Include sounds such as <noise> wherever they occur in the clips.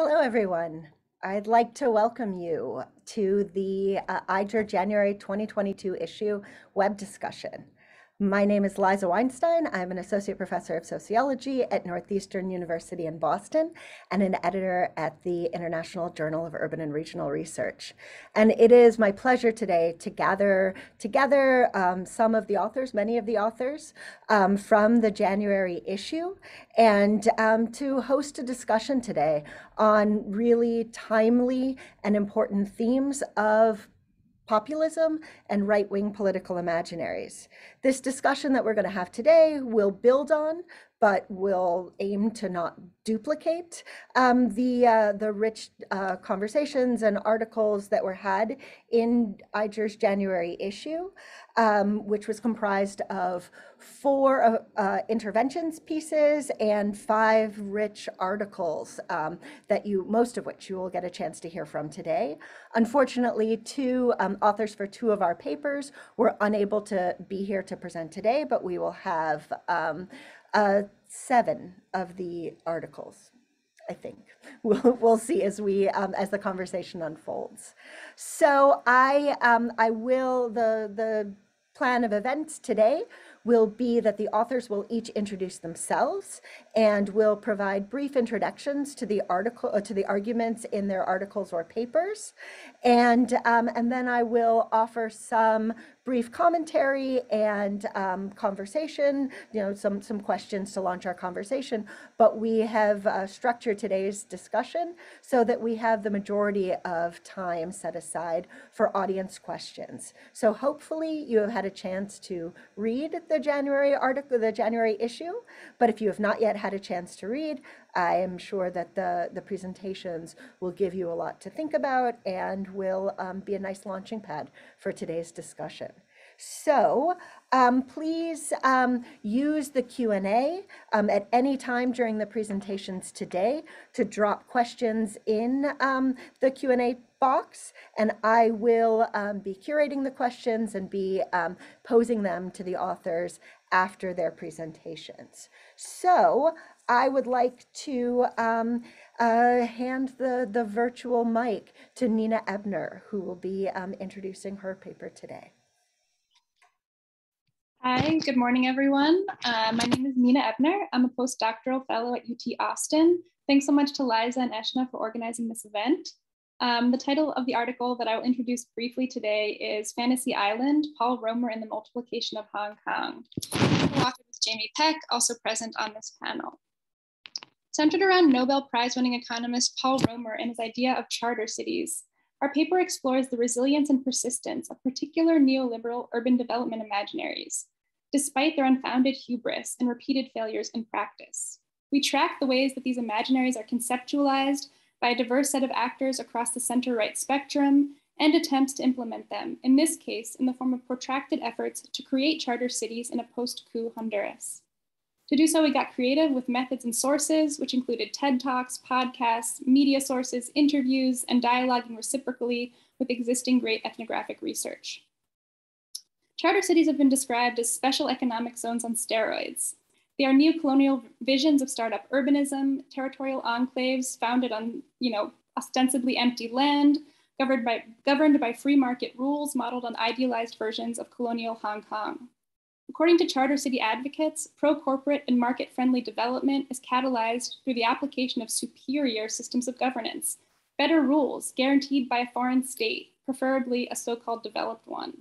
Hello, everyone. I'd like to welcome you to the uh, January 2022 issue web discussion. My name is Liza Weinstein. I'm an associate professor of sociology at Northeastern University in Boston and an editor at the International Journal of Urban and Regional Research. And it is my pleasure today to gather together um, some of the authors, many of the authors um, from the January issue, and um, to host a discussion today on really timely and important themes of populism and right wing political imaginaries. This discussion that we're going to have today will build on, but will aim to not duplicate um, the uh, the rich uh, conversations and articles that were had in IJURR's January issue, um, which was comprised of four uh, uh, interventions pieces and five rich articles um, that you most of which you will get a chance to hear from today. Unfortunately, two um, authors for two of our papers were unable to be here to present today, but we will have um, uh, seven of the articles. I think <laughs> we'll, we'll see as we um, as the conversation unfolds. So I um, I will the the plan of events today will be that the authors will each introduce themselves and will provide brief introductions to the article uh, to the arguments in their articles or papers and um, and then I will offer some brief commentary and um, conversation, you know, some, some questions to launch our conversation. But we have uh, structured today's discussion so that we have the majority of time set aside for audience questions. So hopefully you have had a chance to read the January article, the January issue. But if you have not yet had a chance to read, I am sure that the, the presentations will give you a lot to think about and will um, be a nice launching pad for today's discussion. So um, please um, use the Q&A um, at any time during the presentations today to drop questions in um, the Q&A box and I will um, be curating the questions and be um, posing them to the authors after their presentations. So I would like to um, uh, hand the, the virtual mic to Nina Ebner, who will be um, introducing her paper today. Hi, good morning, everyone. Uh, my name is Nina Ebner. I'm a postdoctoral fellow at UT Austin. Thanks so much to Liza and Eshna for organizing this event. Um, the title of the article that I will introduce briefly today is Fantasy Island, Paul Romer and the Multiplication of Hong Kong. The author is Jamie Peck, also present on this panel. Centered around Nobel Prize winning economist Paul Romer and his idea of charter cities, our paper explores the resilience and persistence of particular neoliberal urban development imaginaries, despite their unfounded hubris and repeated failures in practice. We track the ways that these imaginaries are conceptualized by a diverse set of actors across the center right spectrum and attempts to implement them, in this case, in the form of protracted efforts to create charter cities in a post coup Honduras. To do so, we got creative with methods and sources, which included TED Talks, podcasts, media sources, interviews, and dialoguing reciprocally with existing great ethnographic research. Charter cities have been described as special economic zones on steroids. They are neo-colonial visions of startup urbanism, territorial enclaves founded on, you know, ostensibly empty land, governed by, governed by free market rules modeled on idealized versions of colonial Hong Kong. According to charter city advocates, pro-corporate and market-friendly development is catalyzed through the application of superior systems of governance, better rules guaranteed by a foreign state, preferably a so-called developed one.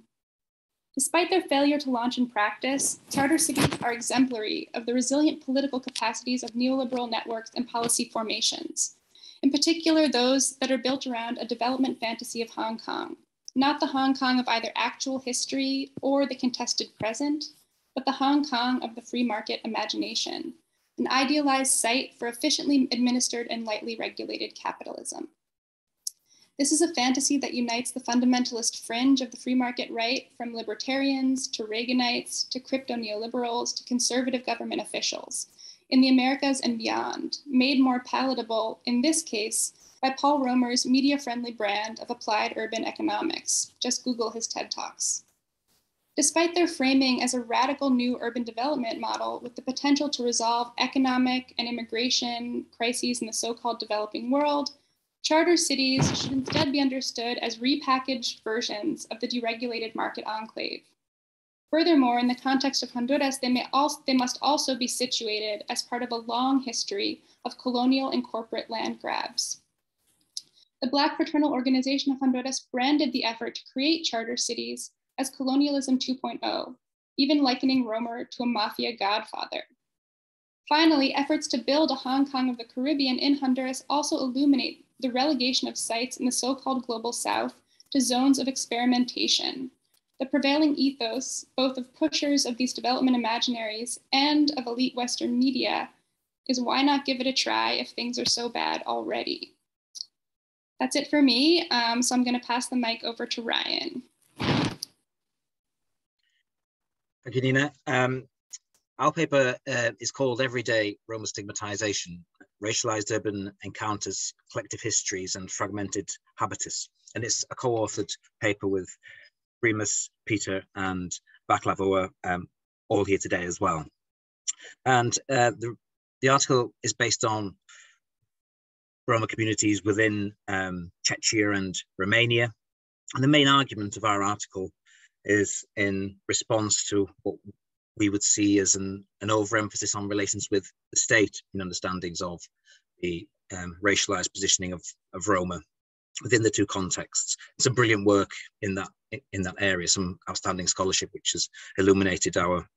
Despite their failure to launch in practice, charter cities are exemplary of the resilient political capacities of neoliberal networks and policy formations, in particular those that are built around a development fantasy of Hong Kong, not the Hong Kong of either actual history or the contested present, but the Hong Kong of the free market imagination, an idealized site for efficiently administered and lightly regulated capitalism. This is a fantasy that unites the fundamentalist fringe of the free market right, from libertarians to Reaganites to crypto neoliberals to conservative government officials in the Americas and beyond, made more palatable, in this case, by Paul Romer's media friendly brand of applied urban economics. Just Google his TED Talks. Despite their framing as a radical new urban development model with the potential to resolve economic and immigration crises in the so called developing world, charter cities should instead be understood as repackaged versions of the deregulated market enclave. Furthermore, in the context of Honduras, they, also, they must also be situated as part of a long history of colonial and corporate land grabs. The Black Fraternal Organization of Honduras branded the effort to create charter cities as colonialism 2.0, even likening Romer to a mafia godfather. Finally, efforts to build a Hong Kong of the Caribbean in Honduras also illuminate the relegation of sites in the so called global south to zones of experimentation. The prevailing ethos, both of pushers of these development imaginaries and of elite Western media, is why not give it a try if things are so bad already? That's it for me. Um, so I'm going to pass the mic over to Ryan. Thank you, Nina. Um, our paper uh, is called Everyday Roma Stigmatization, Racialized Urban Encounters, Collective Histories and Fragmented Habitus. And it's a co-authored paper with Remus, Peter and Baklavoa um, all here today as well. And uh, the, the article is based on Roma communities within um, Czechia and Romania. And the main argument of our article is in response to what we would see as an, an overemphasis on relations with the state in understandings of the um, racialized positioning of, of Roma within the two contexts. Some brilliant work in that in that area, some outstanding scholarship which has illuminated our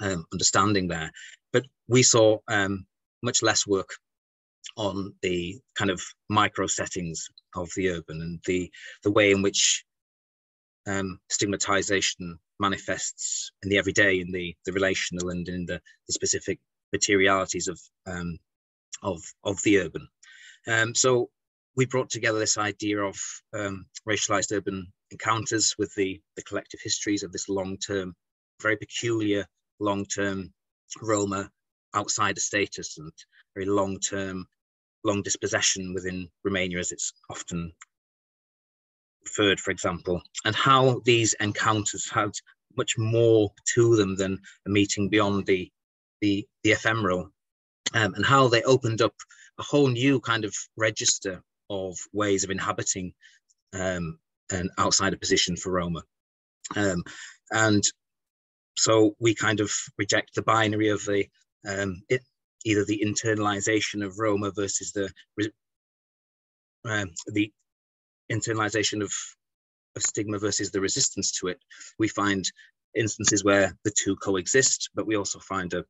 um, understanding there. But we saw um, much less work on the kind of micro settings of the urban and the the way in which um, stigmatization manifests in the everyday, in the the relational, and in the, the specific materialities of um, of of the urban. Um, so we brought together this idea of um, racialized urban encounters with the the collective histories of this long term, very peculiar long term Roma outsider status and very long term long dispossession within Romania, as it's often referred, for example, and how these encounters had much more to them than a meeting beyond the the, the ephemeral, um, and how they opened up a whole new kind of register of ways of inhabiting um, an outsider position for Roma. Um, and so we kind of reject the binary of the um, it, either the internalization of Roma versus the um, the internalization of, of stigma versus the resistance to it, we find instances where the two coexist, but we also find a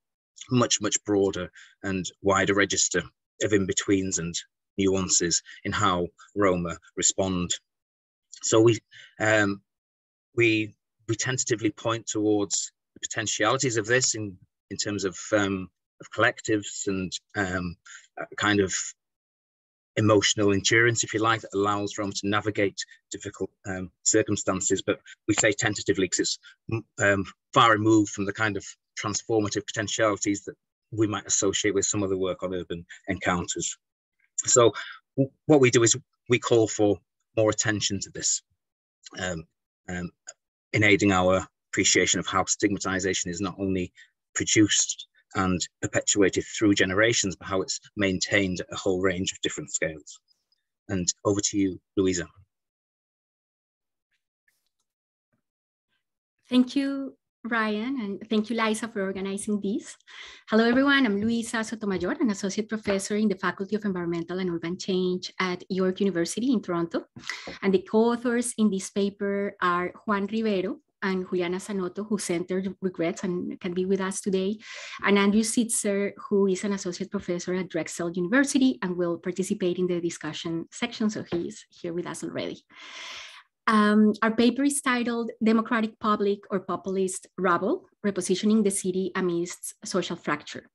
much, much broader and wider register of in-betweens and nuances in how Roma respond. So we um, we we tentatively point towards the potentialities of this in in terms of um, of collectives and um, kind of emotional endurance, if you like, that allows Rome to navigate difficult um, circumstances. But we say tentatively because it's um, far removed from the kind of transformative potentialities that we might associate with some of the work on urban encounters. So what we do is we call for more attention to this um, um, in aiding our appreciation of how stigmatization is not only produced and perpetuated through generations, but how it's maintained at a whole range of different scales. And over to you, Luisa. Thank you, Ryan, and thank you, Liza, for organizing this. Hello, everyone. I'm Luisa Sotomayor, an associate professor in the Faculty of Environmental and Urban Change at York University in Toronto. And the co-authors in this paper are Juan Rivero, and Juliana Zanotto, who sent their regrets and can be with us today, and Andrew Zitcer, who is an associate professor at Drexel University and will participate in the discussion section, so he's here with us already. Um, our paper is titled Democratic Public or Populist Rabble, Repositioning the City Amidst Social Fracture.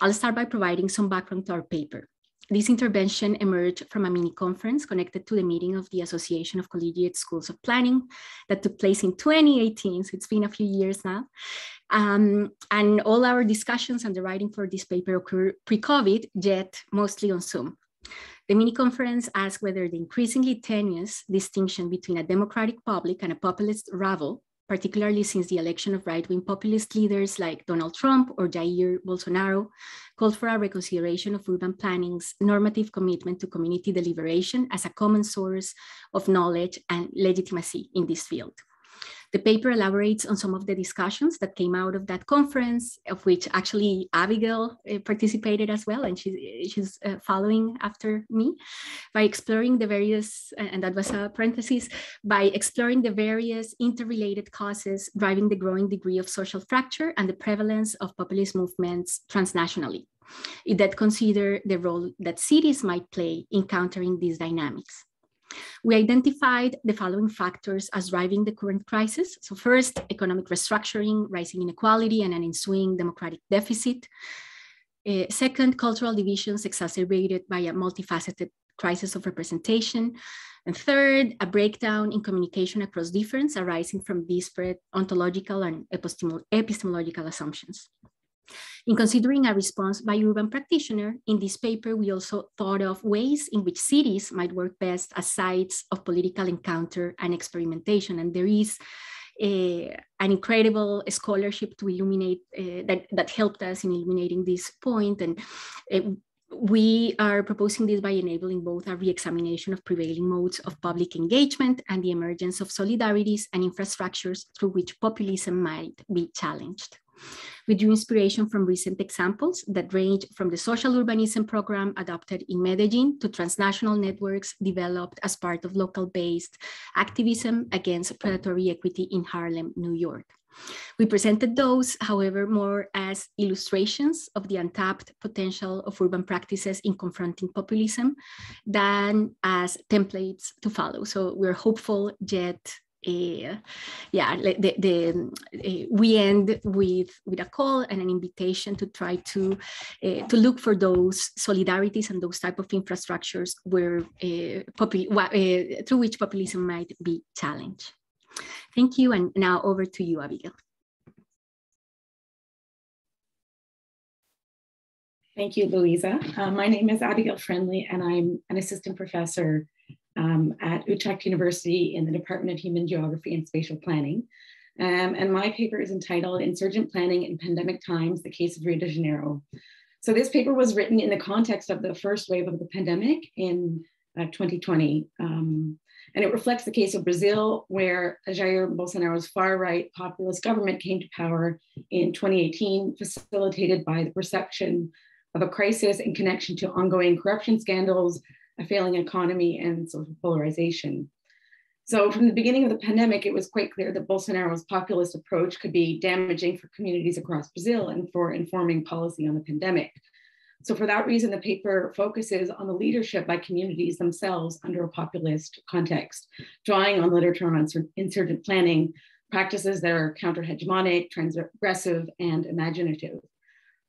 I'll start by providing some background to our paper. This intervention emerged from a mini conference connected to the meeting of the Association of Collegiate Schools of Planning that took place in 2018, so it's been a few years now. Um, and all our discussions and the writing for this paper occurred pre-COVID, yet mostly on Zoom. The mini conference asked whether the increasingly tenuous distinction between a democratic public and a populist rabble particularly since the election of right-wing populist leaders like Donald Trump or Jair Bolsonaro, called for a reconsideration of urban planning's normative commitment to community deliberation as a common source of knowledge and legitimacy in this field. The paper elaborates on some of the discussions that came out of that conference, of which actually Abigail uh, participated as well, and she, she's uh, following after me, by exploring the various, and that was a parenthesis, by exploring the various interrelated causes driving the growing degree of social fracture and the prevalence of populist movements transnationally It that consider the role that cities might play in countering these dynamics. We identified the following factors as driving the current crisis. So first, economic restructuring, rising inequality, and an ensuing democratic deficit. Uh, second, cultural divisions exacerbated by a multifaceted crisis of representation. And third, a breakdown in communication across difference arising from disparate ontological and epistemological assumptions. In considering a response by urban practitioner, in this paper, we also thought of ways in which cities might work best as sites of political encounter and experimentation. And there is a, an incredible scholarship to illuminate uh, that, that helped us in illuminating this point. And uh, we are proposing this by enabling both a re-examination of prevailing modes of public engagement and the emergence of solidarities and infrastructures through which populism might be challenged. We drew inspiration from recent examples that range from the social urbanism program adopted in Medellin to transnational networks developed as part of local-based activism against predatory equity in Harlem, New York. We presented those, however, more as illustrations of the untapped potential of urban practices in confronting populism than as templates to follow. So we're hopeful yet uh, yeah, the, the uh, we end with with a call and an invitation to try to uh, to look for those solidarities and those type of infrastructures where through which populism might be challenged. Thank you, and now over to you, Abigail. Thank you, Luisa. Uh, my name is Abigail Friendly, and I'm an assistant professor um, at Utrecht University in the Department of Human Geography and Spatial Planning. Um, and my paper is entitled Insurgent Planning in Pandemic Times, the Case of Rio de Janeiro. So this paper was written in the context of the first wave of the pandemic in uh, 2020. Um, and it reflects the case of Brazil, where Jair Bolsonaro's far right populist government came to power in 2018, facilitated by the perception of a crisis in connection to ongoing corruption scandals, a failing economy, and social polarization. So from the beginning of the pandemic, it was quite clear that Bolsonaro's populist approach could be damaging for communities across Brazil and for informing policy on the pandemic. So for that reason, the paper focuses on the leadership by communities themselves under a populist context, drawing on literature on insurgent planning, practices that are counter-hegemonic, transgressive, and imaginative.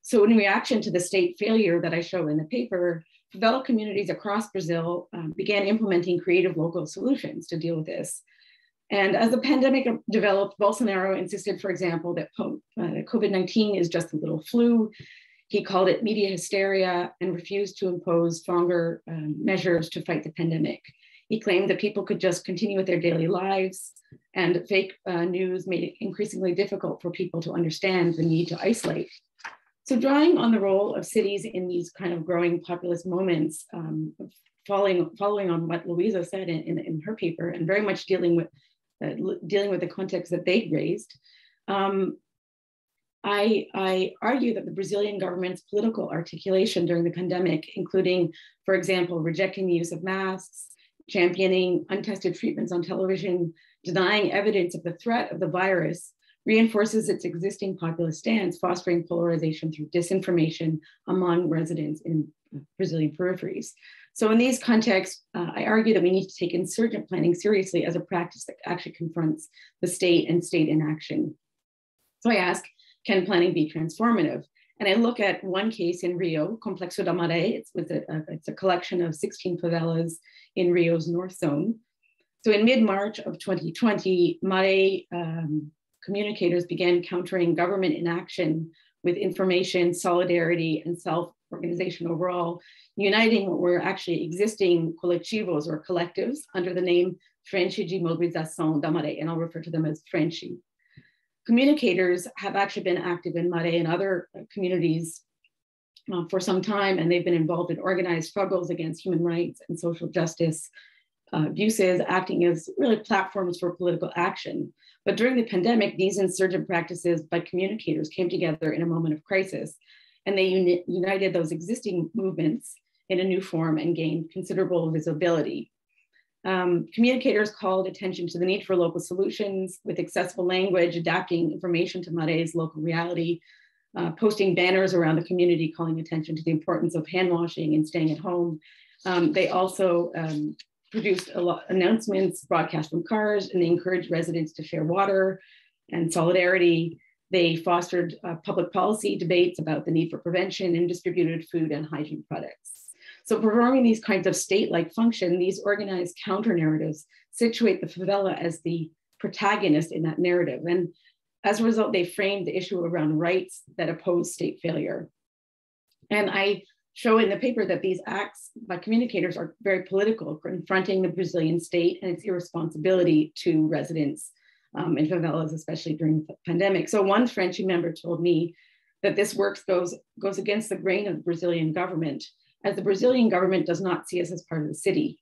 So in reaction to the state failure that I show in the paper, favela communities across Brazil um, began implementing creative local solutions to deal with this. And as the pandemic developed, Bolsonaro insisted, for example, that uh, COVID-19 is just a little flu. He called it media hysteria and refused to impose stronger um, measures to fight the pandemic. He claimed that people could just continue with their daily lives and fake uh, news made it increasingly difficult for people to understand the need to isolate. So drawing on the role of cities in these kind of growing populist moments, um, following, following on what Luisa said in, in, in her paper and very much dealing with, uh, dealing with the context that they raised, um, I, I, argue that the Brazilian government's political articulation during the pandemic, including, for example, rejecting the use of masks, championing untested treatments on television, denying evidence of the threat of the virus, reinforces its existing populist stance, fostering polarization through disinformation among residents in Brazilian peripheries. So in these contexts, uh, I argue that we need to take insurgent planning seriously as a practice that actually confronts the state and state inaction. So I ask, can planning be transformative? And I look at one case in Rio, Complexo da Maré. It's, with a, a, it's a collection of 16 favelas in Rio's North Zone. So in mid-March of 2020, Maré um, communicators began countering government inaction with information, solidarity, and self-organization overall, uniting what were actually existing colectivos or collectives under the name Frente de Mobilização da Maré, and I'll refer to them as Frente communicators have actually been active in Maré and other communities uh, for some time, and they've been involved in organized struggles against human rights and social justice uh, abuses, acting as really platforms for political action. But during the pandemic, these insurgent practices by communicators came together in a moment of crisis, and they uni united those existing movements in a new form and gained considerable visibility. Um, communicators called attention to the need for local solutions with accessible language, adapting information to Maré's local reality, uh, posting banners around the community calling attention to the importance of hand washing and staying at home. Um, they also um, produced a lot announcements broadcast from cars and they encouraged residents to share water and solidarity. They fostered uh, public policy debates about the need for prevention and distributed food and hygiene products. So performing these kinds of state-like function, these organized counter narratives situate the favela as the protagonist in that narrative. And as a result, they framed the issue around rights that oppose state failure. And I show in the paper that these acts by communicators are very political, confronting the Brazilian state and its irresponsibility to residents um, in favelas, especially during the pandemic. So one Frente member told me that this work goes, goes against the grain of the Brazilian government, as the Brazilian government does not see us as part of the city.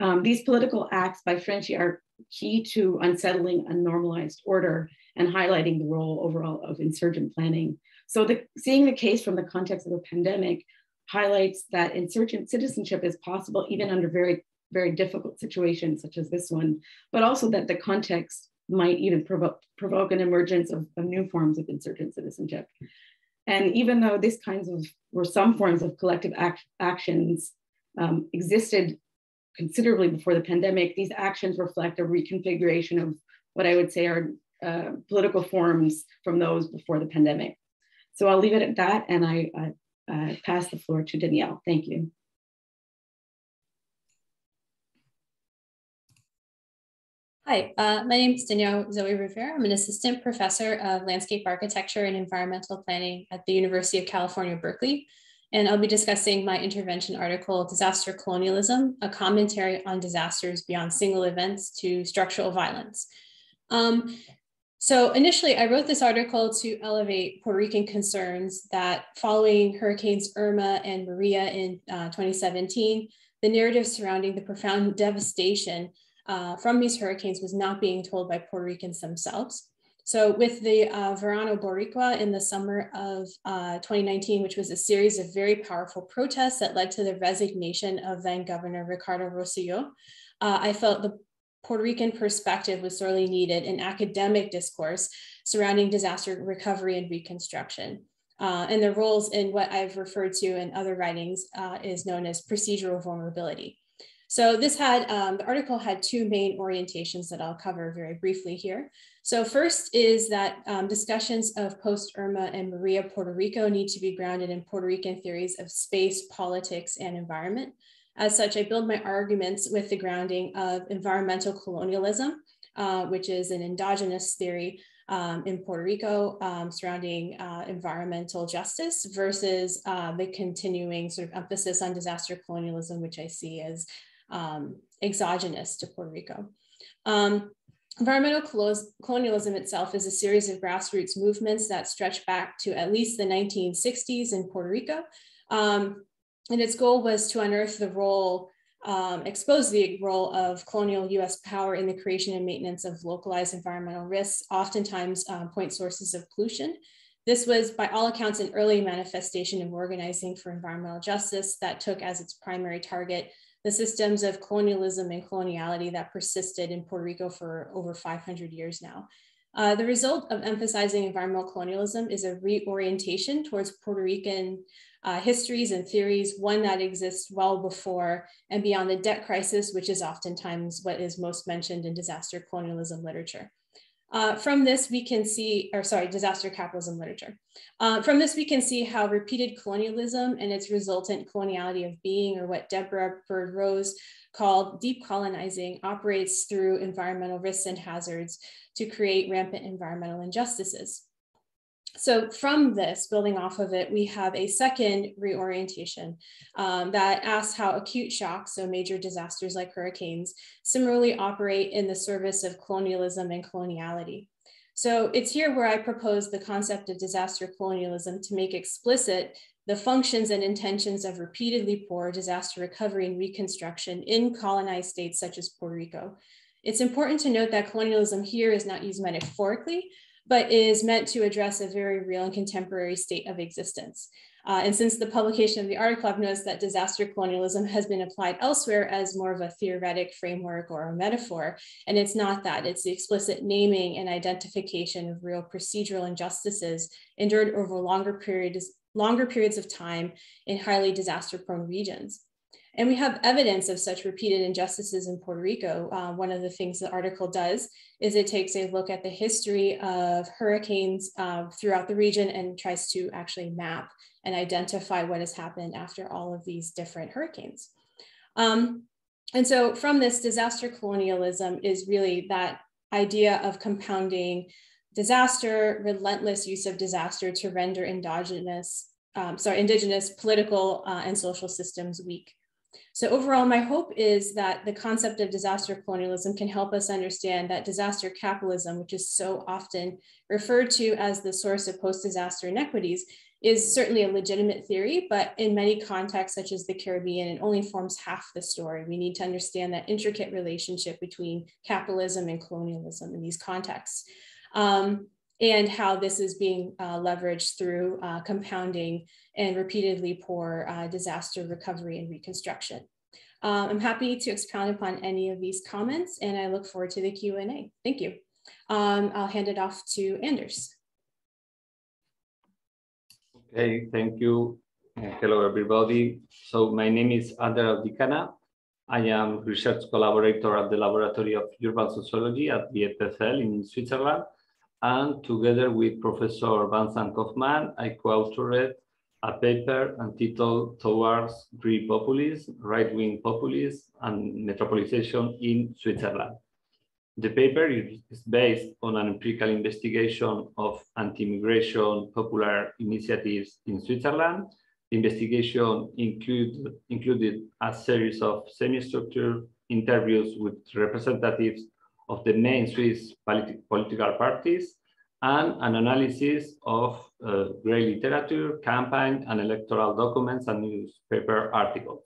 Um, these political acts by Frente are key to unsettling a normalized order and highlighting the role overall of insurgent planning. So the, seeing the case from the context of a pandemic highlights that insurgent citizenship is possible even under very, very difficult situations such as this one, but also that the context might even provoke, provoke an emergence of, of new forms of insurgent citizenship. And even though these kinds of, or some forms of collective act, actions um, existed considerably before the pandemic, these actions reflect a reconfiguration of what I would say are uh, political forms from those before the pandemic. So I'll leave it at that and I, I uh, pass the floor to Danielle. Thank you. Hi, uh, my name is Danielle Zoe Rivera. I'm an assistant professor of landscape architecture and environmental planning at the University of California, Berkeley. And I'll be discussing my intervention article, Disaster Colonialism, a commentary on disasters beyond single events to structural violence. Um, so initially, I wrote this article to elevate Puerto Rican concerns that following Hurricanes Irma and Maria in uh, 2017, the narrative surrounding the profound devastation uh, from these hurricanes was not being told by Puerto Ricans themselves. So with the uh, Verano Boricua in the summer of uh, 2019, which was a series of very powerful protests that led to the resignation of then Governor Ricardo Rosselló, uh, I felt the Puerto Rican perspective was sorely needed in academic discourse surrounding disaster recovery and reconstruction. Uh, and the roles in what I've referred to in other writings uh, is known as procedural vulnerability. So this had, um, the article had two main orientations that I'll cover very briefly here. So first is that um, discussions of post-Irma and Maria Puerto Rico need to be grounded in Puerto Rican theories of space, politics, and environment. As such, I build my arguments with the grounding of environmental colonialism, uh, which is an endogenous theory um, in Puerto Rico um, surrounding uh, environmental justice versus uh, the continuing sort of emphasis on disaster colonialism, which I see as um, exogenous to Puerto Rico. Um, environmental colonialism itself is a series of grassroots movements that stretch back to at least the 1960s in Puerto Rico. Um, and its goal was to unearth the role, um, expose the role of colonial US power in the creation and maintenance of localized environmental risks, oftentimes um, point sources of pollution. This was, by all accounts, an early manifestation of organizing for environmental justice that took as its primary target the systems of colonialism and coloniality that persisted in Puerto Rico for over 500 years now. Uh, the result of emphasizing environmental colonialism is a reorientation towards Puerto Rican uh, histories and theories, one that exists well before and beyond the debt crisis, which is oftentimes what is most mentioned in disaster colonialism literature. Uh, from this, we can see, or sorry, disaster capitalism literature. Uh, from this, we can see how repeated colonialism and its resultant coloniality of being, or what Deborah Bird Rose called deep colonizing, operates through environmental risks and hazards to create rampant environmental injustices. So from this, building off of it, we have a second reorientation um, that asks how acute shocks, so major disasters like hurricanes, similarly operate in the service of colonialism and coloniality. So it's here where I propose the concept of disaster colonialism to make explicit the functions and intentions of repeatedly poor disaster recovery and reconstruction in colonized states such as Puerto Rico. It's important to note that colonialism here is not used metaphorically, but is meant to address a very real and contemporary state of existence. Uh, and since the publication of the article, I've noticed that disaster colonialism has been applied elsewhere as more of a theoretic framework or a metaphor. And it's not that, it's the explicit naming and identification of real procedural injustices endured over longer periods, longer periods of time in highly disaster prone regions. And we have evidence of such repeated injustices in Puerto Rico. Uh, one of the things the article does is it takes a look at the history of hurricanes uh, throughout the region and tries to actually map and identify what has happened after all of these different hurricanes. Um, and so from this disaster colonialism is really that idea of compounding disaster, relentless use of disaster to render endogenous, um, sorry, indigenous political uh, and social systems weak. So overall, my hope is that the concept of disaster colonialism can help us understand that disaster capitalism, which is so often referred to as the source of post-disaster inequities, is certainly a legitimate theory, but in many contexts, such as the Caribbean, it only forms half the story. We need to understand that intricate relationship between capitalism and colonialism in these contexts. Um, and how this is being uh, leveraged through uh, compounding and repeatedly poor uh, disaster recovery and reconstruction. Um, I'm happy to expound upon any of these comments and I look forward to the Q&A. Thank you. Um, I'll hand it off to Anders. Okay, thank you. Hello, everybody. So my name is Ander Audikana. I am research collaborator at the Laboratory of Urban Sociology at the EPFL in Switzerland. And together with Professor Vincent Kaufmann, I co-authored a paper entitled Towards Green Populism, Right-Wing Populism and Metropolization in Switzerland. The paper is based on an empirical investigation of anti-immigration popular initiatives in Switzerland. The investigation include, included a series of semi-structured interviews with representatives of the main Swiss politi political parties and an analysis of uh, gray literature, campaign and electoral documents and newspaper articles.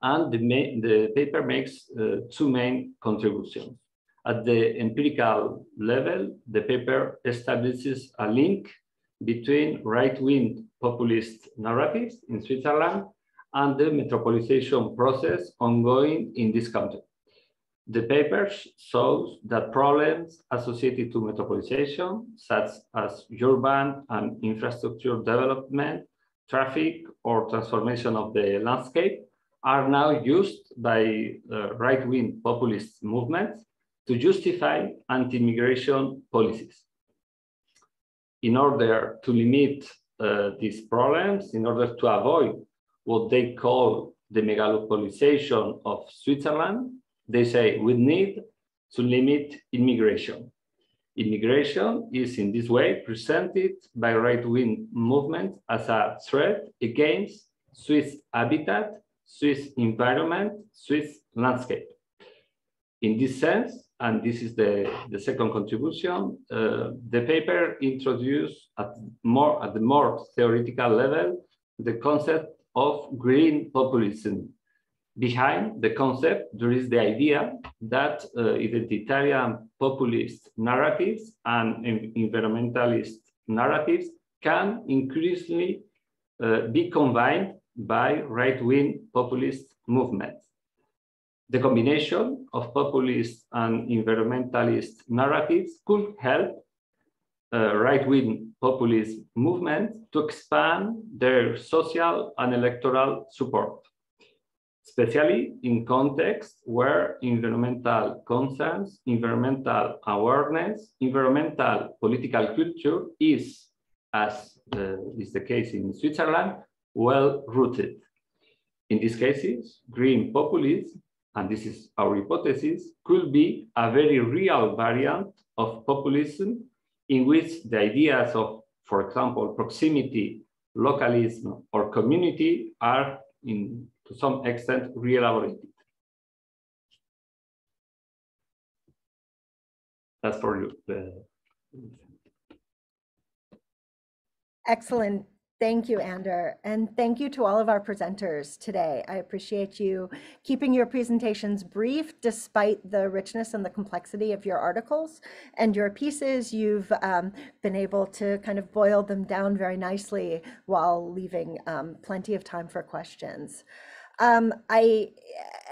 And the, the paper makes uh, two main contributions. At the empirical level, the paper establishes a link between right-wing populist narratives in Switzerland and the metropolization process ongoing in this country. The paper shows that problems associated to metropolization, such as urban and infrastructure development, traffic, or transformation of the landscape, are now used by uh, right-wing populist movements to justify anti-immigration policies. In order to limit uh, these problems, in order to avoid what they call the megalopolization of Switzerland, they say we need to limit immigration. Immigration is in this way presented by right-wing movement as a threat against Swiss habitat, Swiss environment, Swiss landscape. In this sense, and this is the, the second contribution, uh, the paper introduced at, more, at the more theoretical level the concept of green populism. Behind the concept, there is the idea that uh, identitarian populist narratives and environmentalist narratives can increasingly uh, be combined by right-wing populist movements. The combination of populist and environmentalist narratives could help uh, right-wing populist movements to expand their social and electoral support, especially in contexts where environmental concerns, environmental awareness, environmental political culture is, as uh, is the case in Switzerland, well rooted. In these cases, green populism and this is our hypothesis, could be a very real variant of populism in which the ideas of, for example, proximity, localism, or community are, in, to some extent, re-elaborated. That's for you. Excellent. Thank you, Ander. And thank you to all of our presenters today. I appreciate you keeping your presentations brief despite the richness and the complexity of your articles and your pieces. You've um, been able to kind of boil them down very nicely while leaving um, plenty of time for questions. Um, I,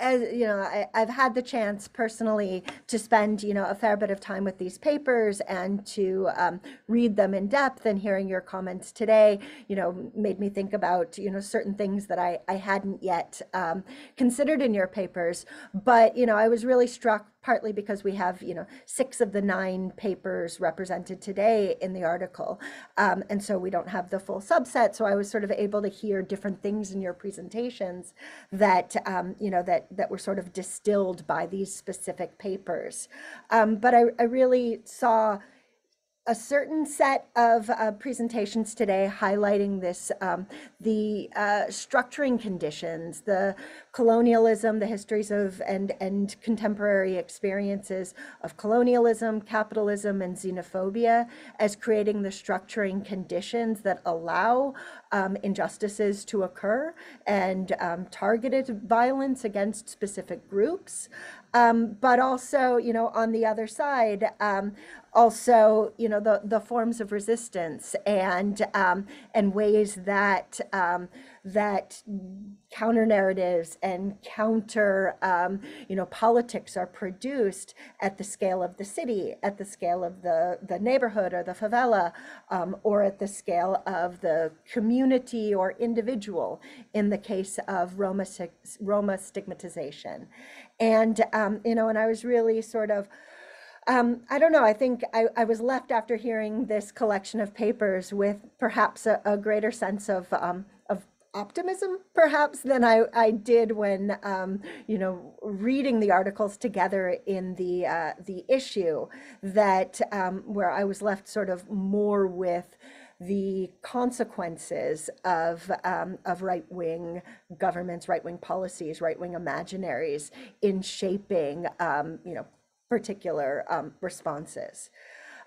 as you know, I, I've had the chance personally to spend, you know, a fair bit of time with these papers and to um, read them in depth. And hearing your comments today, you know, made me think about, you know, certain things that I, I hadn't yet um, considered in your papers. But you know, I was really struck partly because we have, you know, six of the nine papers represented today in the article. Um, and so we don't have the full subset. So I was sort of able to hear different things in your presentations that, um, you know, that, that were sort of distilled by these specific papers. Um, but I, I really saw a certain set of uh, presentations today highlighting this, um, the uh, structuring conditions, the colonialism, the histories of and, and contemporary experiences of colonialism, capitalism, and xenophobia as creating the structuring conditions that allow um, injustices to occur and um, targeted violence against specific groups. Um, but also, you know, on the other side, um, also, you know, the, the forms of resistance and um, and ways that um, that counter narratives and counter, um, you know, politics are produced at the scale of the city, at the scale of the the neighborhood or the favela, um, or at the scale of the community or individual. In the case of Roma Roma stigmatization, and um, you know, and I was really sort of um, I don't know. I think I, I, was left after hearing this collection of papers with perhaps a, a greater sense of um, of optimism, perhaps, than I, I did when um, you know reading the articles together in the uh, the issue. That um, where I was left sort of more with the consequences of um, of right wing governments, right wing policies, right wing imaginaries in shaping um, you know particular um, responses.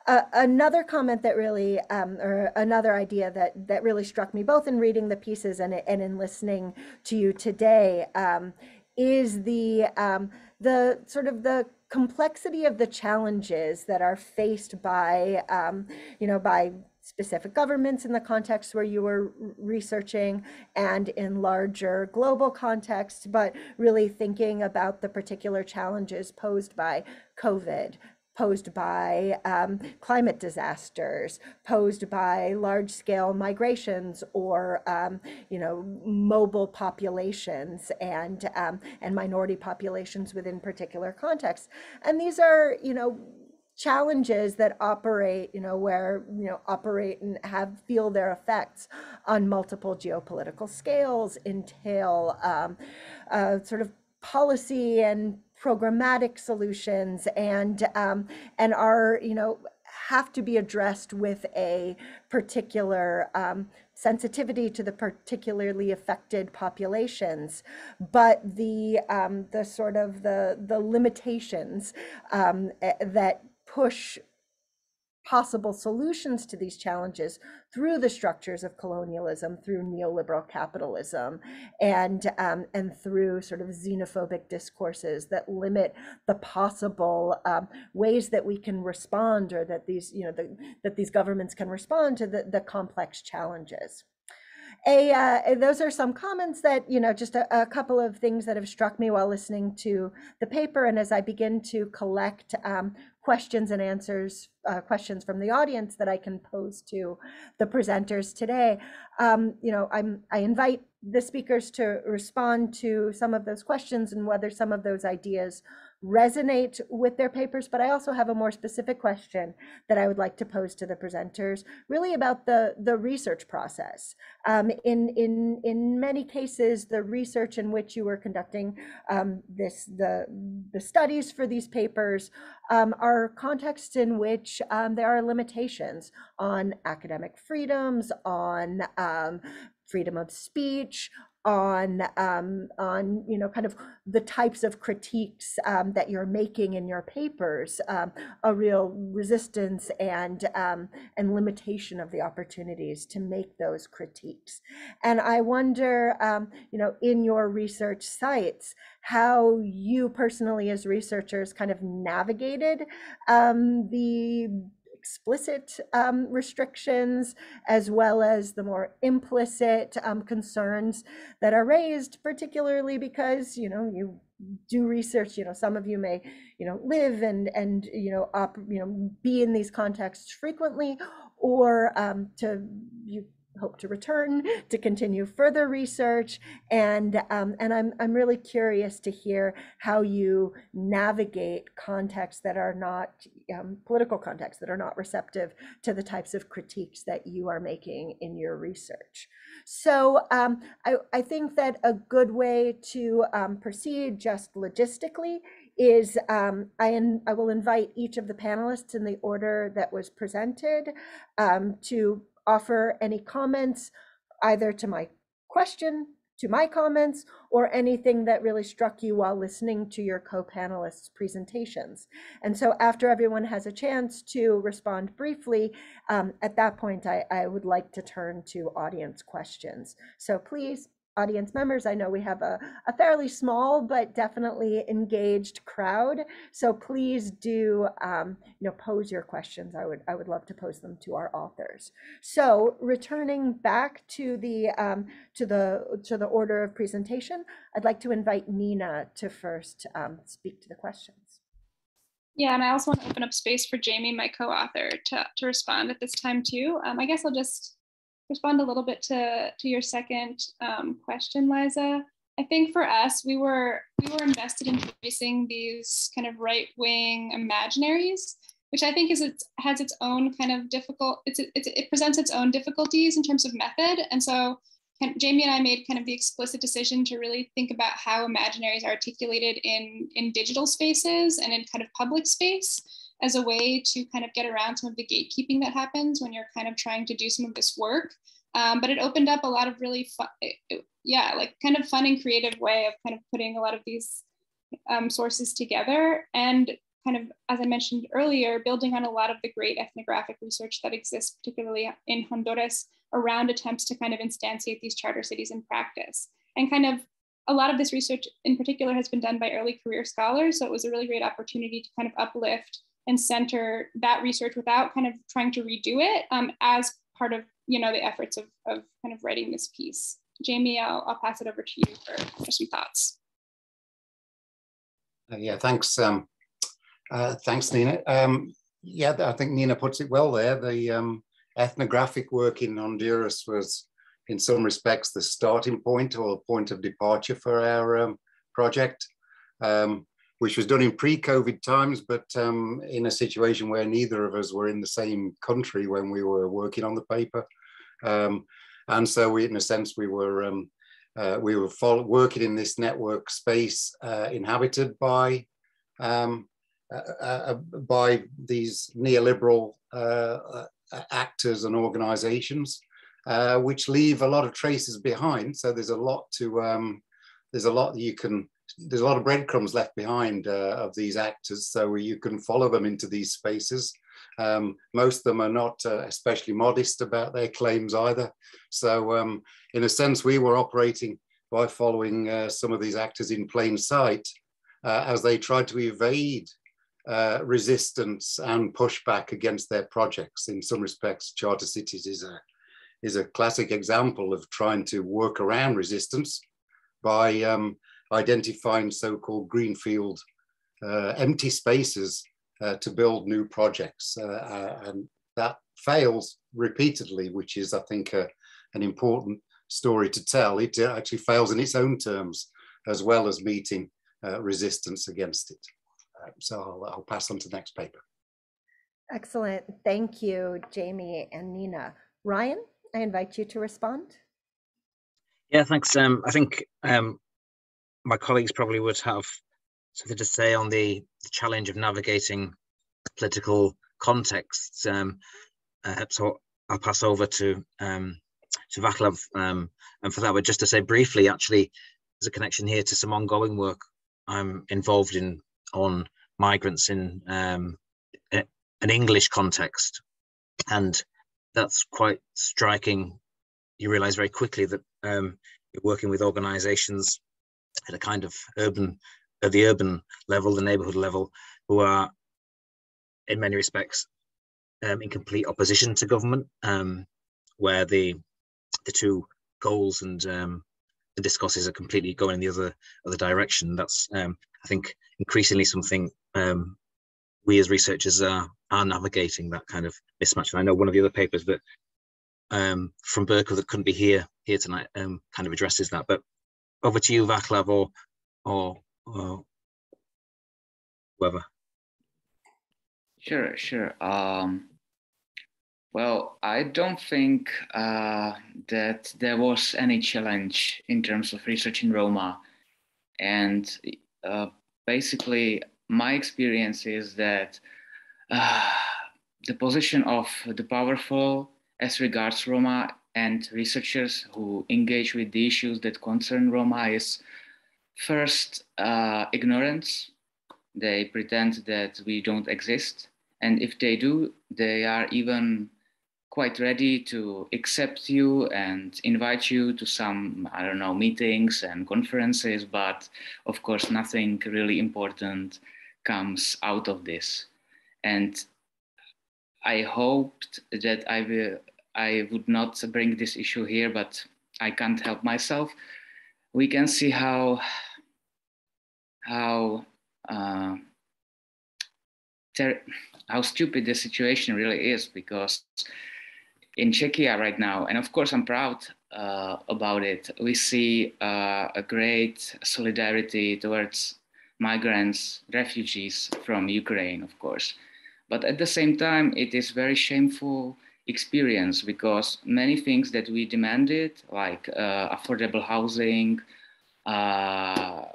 Uh, another comment that really, um, or another idea that that really struck me, both in reading the pieces and and in listening to you today, um, is the um, the sort of the complexity of the challenges that are faced by um, you know by specific governments in the context where you were researching and in larger global context, but really thinking about the particular challenges posed by COVID, posed by um, climate disasters, posed by large scale migrations or, um, you know, mobile populations and, um, and minority populations within particular contexts. And these are, you know, challenges that operate, you know, where, you know, operate and have feel their effects on multiple geopolitical scales, entail um, uh, sort of policy and programmatic solutions and um, and are, you know, have to be addressed with a particular um, sensitivity to the particularly affected populations, but the um, the sort of the the limitations um, eh, that push possible solutions to these challenges through the structures of colonialism, through neoliberal capitalism, and um, and through sort of xenophobic discourses that limit the possible um, ways that we can respond, or that these you know the, that these governments can respond to the, the complex challenges a uh, those are some comments that you know just a, a, couple of things that have struck me while listening to the paper and as i begin to collect um, questions and answers uh, questions from the audience that i can pose to the presenters today. Um, you know i'm i invite the speakers to respond to some of those questions and whether some of those ideas resonate with their papers, but I also have a more specific question that I would like to pose to the presenters, really about the, the research process. Um, in, in, in many cases, the research in which you were conducting um, this, the, the studies for these papers um, are contexts in which um, there are limitations on academic freedoms, on um, freedom of speech, on um, on you know kind of the types of critiques um, that you're making in your papers, um, a real resistance and um, and limitation of the opportunities to make those critiques. And I wonder, um, you know, in your research sites, how you personally as researchers kind of navigated um, the explicit um, restrictions as well as the more implicit um, concerns that are raised, particularly because, you know, you do research, you know, some of you may, you know, live and, and, you know, you know, be in these contexts frequently or um, to, you hope to return to continue further research. And um, and I'm, I'm really curious to hear how you navigate contexts that are not um, political contexts that are not receptive to the types of critiques that you are making in your research. So um, I, I think that a good way to um, proceed just logistically is um, I, in, I will invite each of the panelists in the order that was presented um, to offer any comments either to my question, to my comments, or anything that really struck you while listening to your co-panelists' presentations. And so after everyone has a chance to respond briefly, um, at that point, I, I would like to turn to audience questions. So please audience members. I know we have a, a fairly small but definitely engaged crowd. So please do um, you know pose your questions. I would I would love to pose them to our authors. So returning back to the um, to the to the order of presentation, I'd like to invite Nina to first um, speak to the questions. Yeah, and I also want to open up space for Jamie, my co-author, to, to respond at this time too. Um, I guess I'll just respond a little bit to, to your second um, question, Liza. I think for us, we were we were invested in tracing these kind of right wing imaginaries, which I think is it has its own kind of difficult. It's, it's it presents its own difficulties in terms of method, and so Jamie and I made kind of the explicit decision to really think about how imaginaries are articulated in in digital spaces and in kind of public space as a way to kind of get around some of the gatekeeping that happens when you're kind of trying to do some of this work. Um, but it opened up a lot of really fun, yeah, like kind of fun and creative way of kind of putting a lot of these um, sources together and kind of, as I mentioned earlier, building on a lot of the great ethnographic research that exists, particularly in Honduras, around attempts to kind of instantiate these charter cities in practice. And kind of a lot of this research in particular has been done by early career scholars. So it was a really great opportunity to kind of uplift and center that research without kind of trying to redo it um, as part of you know the efforts of, of kind of writing this piece. Jamie, I'll, I'll pass it over to you for, for some thoughts. Uh, yeah, thanks. Um, uh, thanks, Nina. Um, yeah, I think Nina puts it well there. The um, ethnographic work in Honduras was, in some respects, the starting point or point of departure for our um, project. Um, which was done in pre-COVID times, but um, in a situation where neither of us were in the same country when we were working on the paper. Um, and so we, in a sense, we were um, uh, we were working in this network space uh, inhabited by um, uh, uh, by these neoliberal uh, uh, actors and organizations, which leave a lot of traces behind. So there's a lot to um, there's a lot that you can there's a lot of breadcrumbs left behind uh, of these actors, so you can follow them into these spaces. Um, most of them are not uh, especially modest about their claims either. So, um, in a sense, we were operating by following uh, some of these actors in plain sight uh, as they tried to evade uh, resistance and pushback against their projects. In some respects, Charter Cities is a is a classic example of trying to work around resistance by um, identifying so-called greenfield uh, empty spaces uh, to build new projects. Uh, uh, and that fails repeatedly, which is, I think, an important story to tell. It actually fails in its own terms, as well as meeting resistance against it. so I'll, I'll pass on to the next paper. Excellent. Thank you, Jamie and Nina. Ryan, I invite you to respond. Yeah, thanks. Um, I think um, my colleagues probably would have something to say on the, the challenge of navigating political contexts. Um, uh, so I'll pass over to um, to Vaclav um, and for that. But just to say briefly, actually, there's a connection here to some ongoing work I'm involved in on migrants in um, an English context. And that's quite striking. You realize very quickly that um, you're working with organizations at a kind of urban, at the urban level, the neighborhood level, who are in many respects um, in complete opposition to government, um, where the the two goals and um, the discourses are completely going in the other other direction. That's um, I think increasingly something um, we as researchers are are navigating that kind of mismatch. And I know one of the other papers that um, from Berkeley that couldn't be here here tonight kind of addresses that. But over to you, Vaclav, or or, or whoever. Sure, sure. Um, well, I don't think uh, that there was any challenge in terms of research in Roma. And uh, basically, my experience is that uh, the position of the powerful as regards Roma and researchers who engage with the issues that concern Roma is first uh, ignorance. They pretend that we don't exist. And if they do, they are even quite ready to accept you and invite you to some, I don't know, meetings and conferences, but of course, nothing really important comes out of this. And I hoped that I will, I would not bring this issue here, but I can't help myself. We can see how, how, uh, how stupid the situation really is because in Czechia right now, and of course I'm proud uh, about it. We see uh, a great solidarity towards migrants, refugees from Ukraine, of course. But at the same time, it is very shameful experience because many things that we demanded, like uh, affordable housing, uh,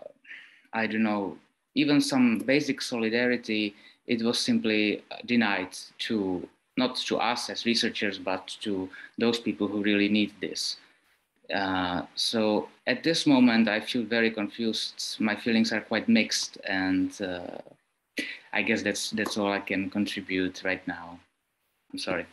I don't know, even some basic solidarity, it was simply denied to not to us as researchers, but to those people who really need this. Uh, so at this moment, I feel very confused. My feelings are quite mixed, and uh, I guess that's that's all I can contribute right now. I'm sorry.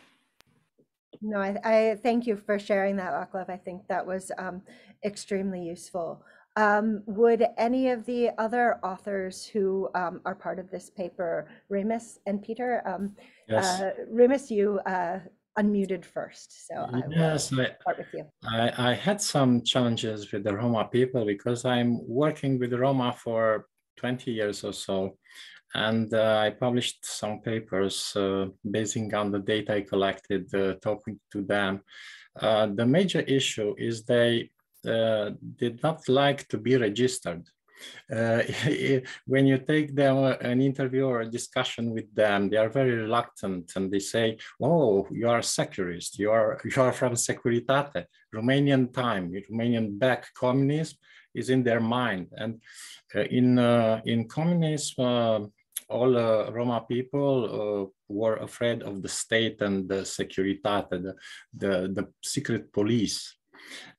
No, I, I thank you for sharing that, Vaclav. I think that was um, extremely useful. Um, would any of the other authors who um, are part of this paper, Remus and Peter, um, yes. uh, Remus, you uh, unmuted first, so I yes, I, start with you. I, I, had some challenges with the Roma people because I'm working with Roma for 20 years or so. And uh, I published some papers uh, basing on the data I collected, uh, talking to them. Uh, the major issue is they uh, did not like to be registered. Uh, <laughs> when you take them an interview or a discussion with them, they are very reluctant and they say, "Oh, you are a securist. You are <laughs> you are from Securitate, Romanian time, Romanian back communism is in their mind." And uh, in uh, in communism, uh, all Roma people were afraid of the state and the Securitate, the, the, the secret police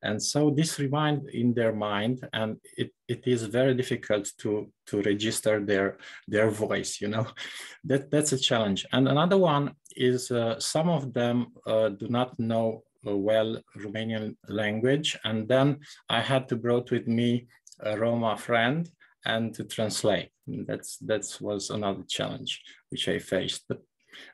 and so this remained in their mind and it, it is very difficult to, to register their, their voice, you know, <laughs> that, that's a challenge. And another one is uh, some of them uh, do not know uh, well Romanian language. And then I had to brought with me a Roma friend and to translate. That's that was another challenge which I faced. But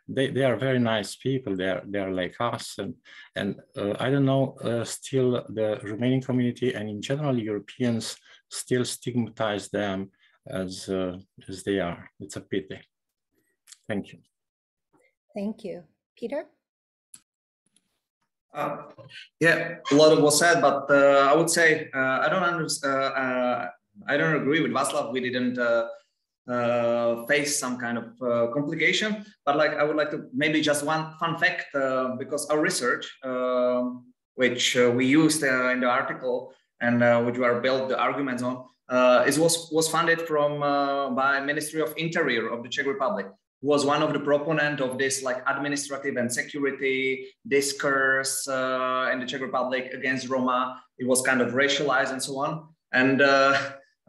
they, they are very nice people. They are, they are like us. And, and uh, I don't know, uh, still the Romanian community and in general Europeans still stigmatize them as, uh, as they are. It's a pity. Thank you. Thank you. Peter? Uh, yeah, a lot of was said, but uh, I would say uh, I don't understand. I don't agree with Václav. We didn't uh, uh, face some kind of uh, complication. But like I would like to maybe just one fun fact uh, because our research, um, which uh, we used uh, in the article and which we are built the arguments on, is was was funded from by Ministry of Interior of the Czech Republic. Who was one of the proponent of this like administrative and security discourse in the Czech Republic against Roma. It was kind of racialized and so on. And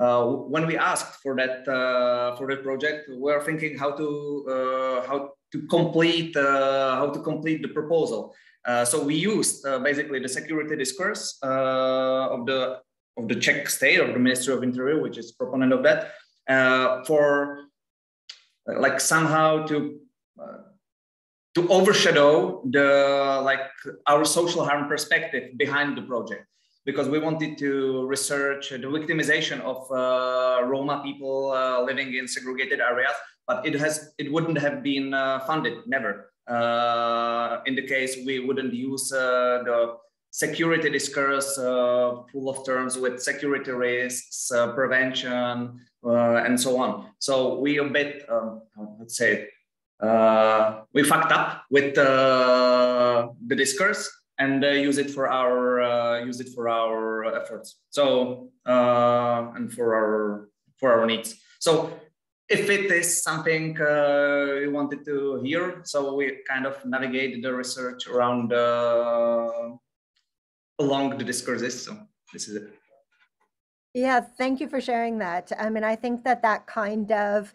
uh, uh, when we asked for that uh, for that project, we were thinking how to uh, how to complete uh, how to complete the proposal. so we used basically the security discourse of the of the Czech state of the Ministry of Interior, which is proponent of that, for like somehow to uh, to overshadow the like our social harm perspective behind the project because we wanted to research the victimization of uh, Roma people uh, living in segregated areas, but it has it wouldn't have been uh, funded never. Uh, in the case we wouldn't use uh, the security discourse full of terms with security risks, prevention, uh, and so on. So we a bit, um, let's say, uh, we fucked up with uh, the discourse and use it for our use it for our efforts. So and for our for our needs. So if it is something uh, we wanted to hear, so we kind of navigated the research around uh, along the discourses. So this is it. Yeah, thank you for sharing that. I mean, I think that that kind of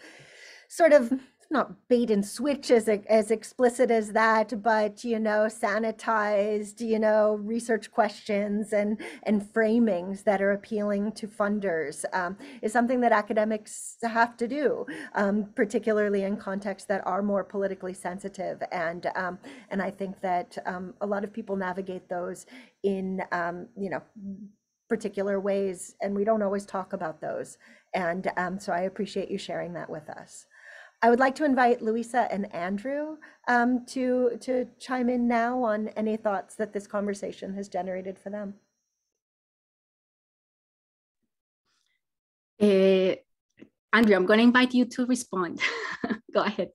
sort of not bait and switch as as explicit as that, but you know, sanitized, you know, research questions and and framings that are appealing to funders um, is something that academics have to do, um, particularly in contexts that are more politically sensitive. And um, and I think that um, a lot of people navigate those in um, you know particular ways, and we don't always talk about those. And um, so I appreciate you sharing that with us. I would like to invite Luisa and Andrew um, to, to chime in now on any thoughts that this conversation has generated for them. Uh, Andrew, I'm going to invite you to respond. <laughs> Go ahead.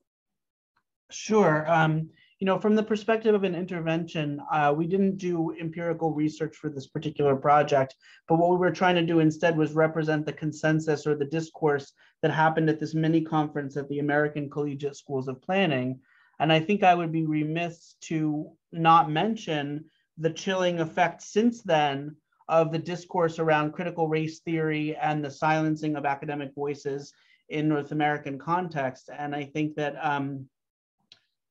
Sure. Um, you know, from the perspective of an intervention, uh, we didn't do empirical research for this particular project, but what we were trying to do instead was represent the consensus or the discourse that happened at this mini conference at the American Collegiate Schools of Planning. And I think I would be remiss to not mention the chilling effect since then of the discourse around critical race theory and the silencing of academic voices in North American context. And I think that um,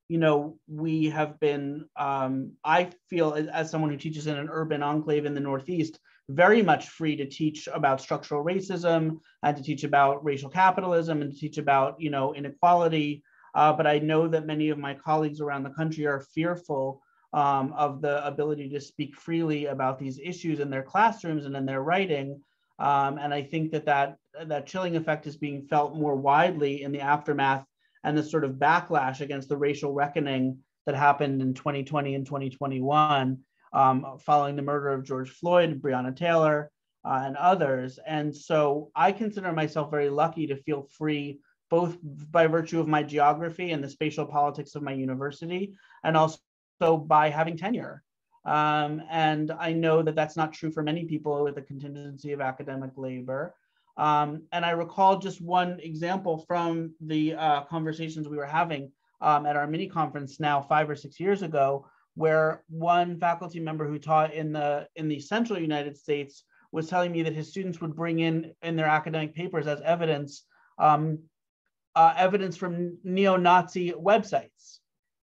you know, we have been, um, I feel as someone who teaches in an urban enclave in the Northeast, very much free to teach about structural racism and to teach about racial capitalism and to teach about, you know, inequality. Uh, but I know that many of my colleagues around the country are fearful um, of the ability to speak freely about these issues in their classrooms and in their writing. Um, and I think that, that that chilling effect is being felt more widely in the aftermath and the sort of backlash against the racial reckoning that happened in 2020 and 2021 um, following the murder of George Floyd, Breonna Taylor, uh, and others. And so I consider myself very lucky to feel free, both by virtue of my geography and the spatial politics of my university, and also by having tenure. Um, and I know that that's not true for many people with a contingency of academic labor. Um, and I recall just one example from the uh, conversations we were having um, at our mini conference now five or six years ago, where one faculty member who taught in the in the central United States was telling me that his students would bring in in their academic papers as evidence um, uh, evidence from neo-Nazi websites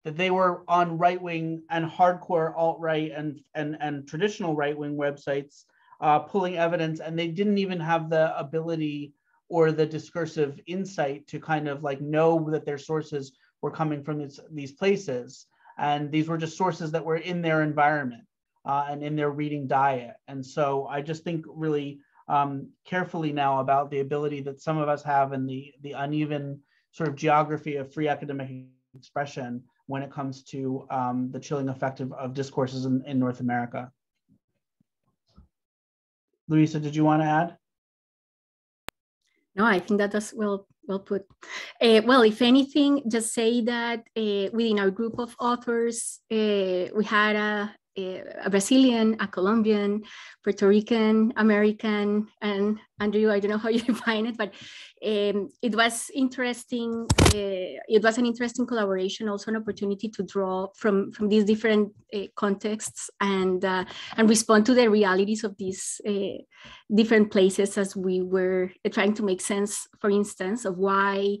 that they were on right-wing and hardcore alt-right and and and traditional right-wing websites uh, pulling evidence, and they didn't even have the ability or the discursive insight to kind of like know that their sources were coming from these, these places. And these were just sources that were in their environment uh, and in their reading diet. And so I just think really um, carefully now about the ability that some of us have and the, the uneven sort of geography of free academic expression when it comes to um, the chilling effect of, of discourses in, in North America. Luisa, did you want to add? No, I think that was well well put. Uh, well, if anything, just say that uh, within our group of authors, uh, we had a, a, Brazilian, a Colombian, Puerto Rican, American, and Andrew, I don't know how <laughs> you define it, but um, it was interesting. Uh, it was an interesting collaboration, also an opportunity to draw from from these different uh, contexts and uh, and respond to the realities of these uh, different places as we were trying to make sense, for instance, of why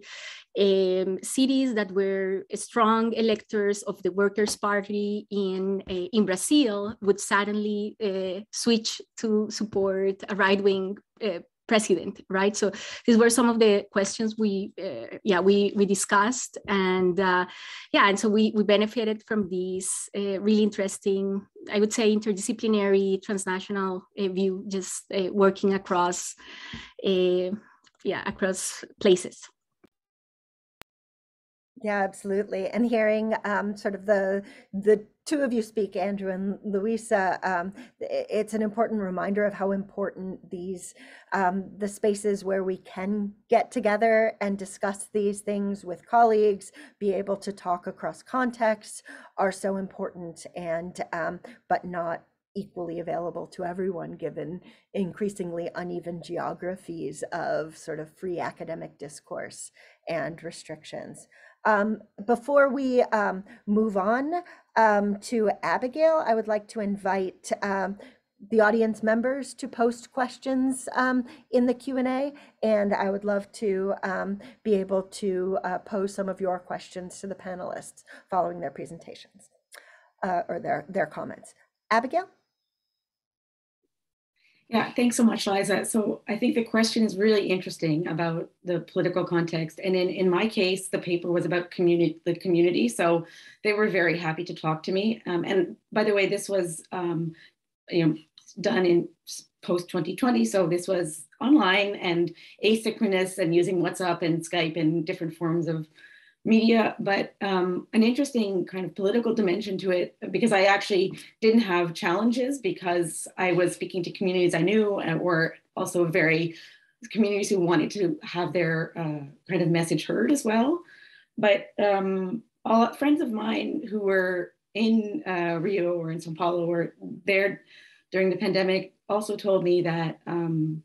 um, cities that were strong electors of the Workers' Party in uh, in Brazil would suddenly uh, switch to support a right wing uh, president right? So these were some of the questions we uh, yeah we we discussed. And uh, yeah and so we we benefited from these uh, really interesting i would say interdisciplinary transnational uh, view just uh, working across yeah across places yeah, absolutely. And hearing um, sort of the the two of you speak, Andrew and Luisa, um, it's an important reminder of how important these um, the spaces where we can get together and discuss these things with colleagues, be able to talk across contexts, are so important. And um, but not equally available to everyone given increasingly uneven geographies of sort of free academic discourse and restrictions. Um, before we um, move on um, to Abigail, I would like to invite um, the audience members to post questions um, in the Q&A, and I would love to um, be able to uh, pose some of your questions to the panelists following their presentations uh, or their, their comments. Abigail? Yeah, thanks so much, Liza. So I think the question is really interesting about the political context. And in, in my case, the paper was about community, the community. So they were very happy to talk to me. Um, and by the way, this was um, you know, done in post 2020. So this was online and asynchronous and using WhatsApp and Skype and different forms of media, but um, an interesting kind of political dimension to it because I actually didn't have challenges because I was speaking to communities I knew and were also very communities who wanted to have their uh, kind of message heard as well. But um, all friends of mine who were in uh, Rio or in Sao Paulo or there during the pandemic also told me that um,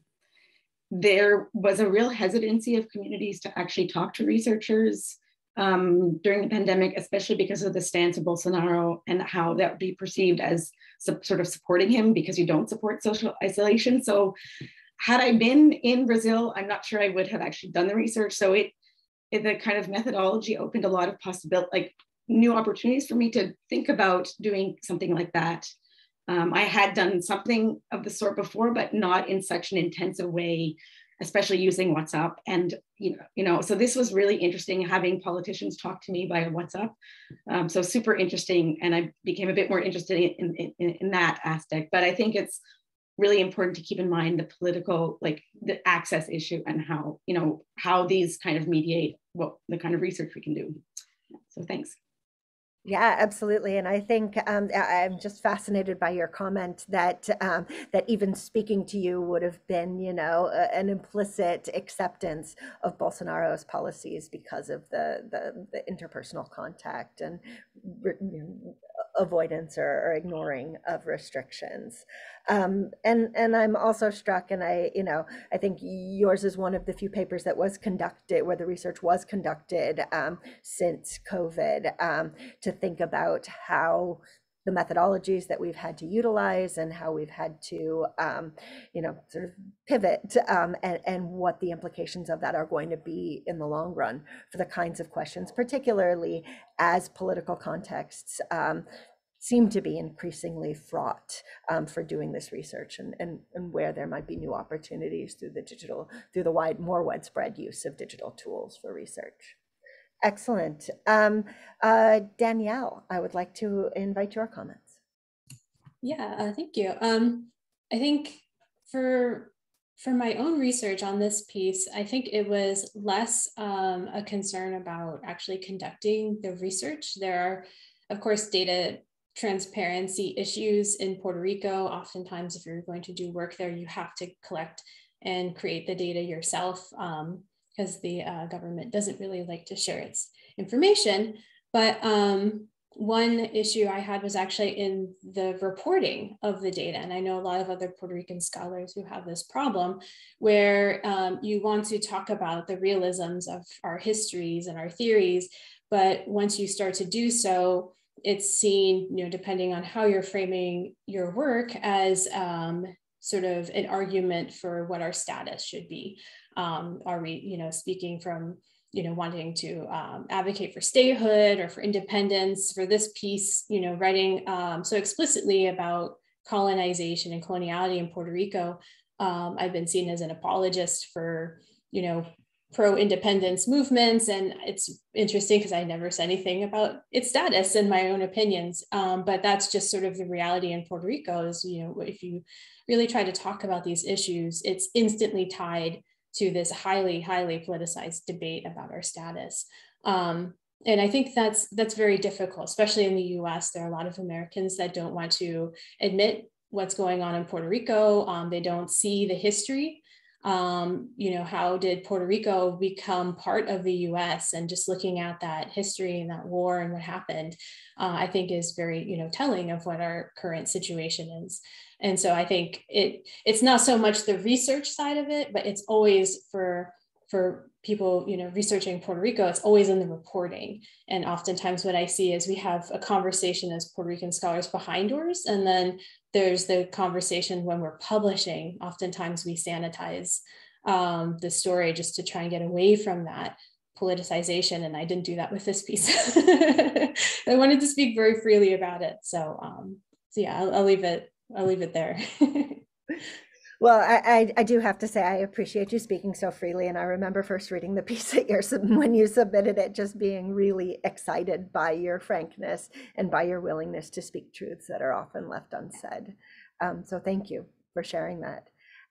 there was a real hesitancy of communities to actually talk to researchers um, during the pandemic, especially because of the stance of Bolsonaro and how that would be perceived as sort of supporting him because you don't support social isolation. So, had I been in Brazil, I'm not sure I would have actually done the research. So it, it the kind of methodology opened a lot of possibility, like new opportunities for me to think about doing something like that. Um, I had done something of the sort before, but not in such an intensive way especially using WhatsApp. And you know, you know, so this was really interesting having politicians talk to me via WhatsApp. Um, so super interesting, and I became a bit more interested in, in, in that aspect. But I think it's really important to keep in mind the political, like the access issue, and how you know how these kind of mediate what the kind of research we can do. So thanks. Yeah, absolutely. And I think um, I- am just fascinated by your comment that um, that even speaking to you would have been, you know, a, an implicit acceptance of Bolsonaro's policies because of the the, the interpersonal contact and avoidance or, or, ignoring of restrictions. Um, and and I'm also struck, and I, you know, I think yours is one of the few papers that was conducted where the research was conducted um, since COVID um, to think about how the methodologies that we've had to utilize and how we've had to, um, you know, sort of pivot um, and, and what the implications of that are going to be in the long run for the kinds of questions, particularly as political contexts um, seem to be increasingly fraught um, for doing this research and, and, and where there might be new opportunities through the digital, through the wide, more widespread use of digital tools for research. Excellent. Um, uh, Danielle, I would like to invite your comments. Yeah, uh, thank you. Um, I think for for my own research on this piece, I think it was less um, a concern about actually conducting the research. There are, of course, data transparency issues in Puerto Rico. Oftentimes, if you're going to do work there, you have to collect and create the data yourself. Um, because the uh, government doesn't really like to share its information. But um, one issue I had was actually in the reporting of the data. And I know a lot of other Puerto Rican scholars who have this problem where um, you want to talk about the realisms of our histories and our theories. But once you start to do so, it's seen, you know, depending on how you're framing your work as um, sort of an argument for what our status should be. Um, are we, you know, speaking from you know, wanting to um, advocate for statehood or for independence for this piece, you know, writing um, so explicitly about colonization and coloniality in Puerto Rico. Um, I've been seen as an apologist for, you know, pro-independence movements. And it's interesting because I never said anything about its status and my own opinions. Um, but that's just sort of the reality in Puerto Rico is, you know, if you really try to talk about these issues, it's instantly tied to this highly, highly politicized debate about our status. Um, and I think that's that's very difficult, especially in the U.S. There are a lot of Americans that don't want to admit what's going on in Puerto Rico. Um, they don't see the history. Um, you know, how did Puerto Rico become part of the U.S. and just looking at that history and that war and what happened, uh, I think is very you know telling of what our current situation is. And so I think it it's not so much the research side of it, but it's always for for people you know researching Puerto Rico, it's always in the reporting. And oftentimes what I see is we have a conversation as Puerto Rican scholars behind doors, and then there's the conversation when we're publishing. Oftentimes we sanitize um, the story just to try and get away from that politicization and i didn't do that with this piece <laughs> i wanted to speak very freely about it so um so yeah I'll, I'll leave it I'll leave it there. <laughs> well, I, I, I do have to say I appreciate you speaking so freely, and I remember first reading the <laughs> piece at your when you submitted it, just being really excited by your frankness and by your willingness to speak truths that are often left unsaid. Um, so thank you for sharing that.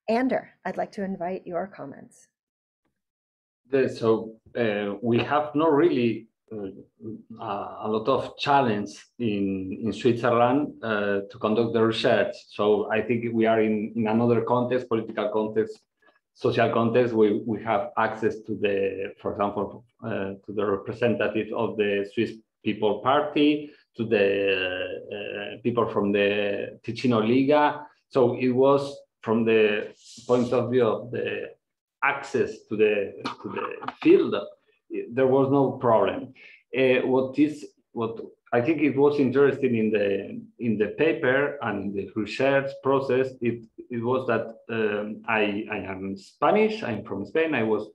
Ander, I'd like to invite your comments. So uh, we have not really a lot of challenge in, in Switzerland uh, to conduct the research. So I think we are in, in another context, political context, social context, we, we have access to the, for example, uh, to the representative of the Swiss People Party, to the uh, people from the Ticino Liga. So it was from the point of view of the access to the, to the field, there was no problem. Uh, what is what I think it was interesting in the in the paper and the research process. It it was that um, I I am Spanish. I'm from Spain. I was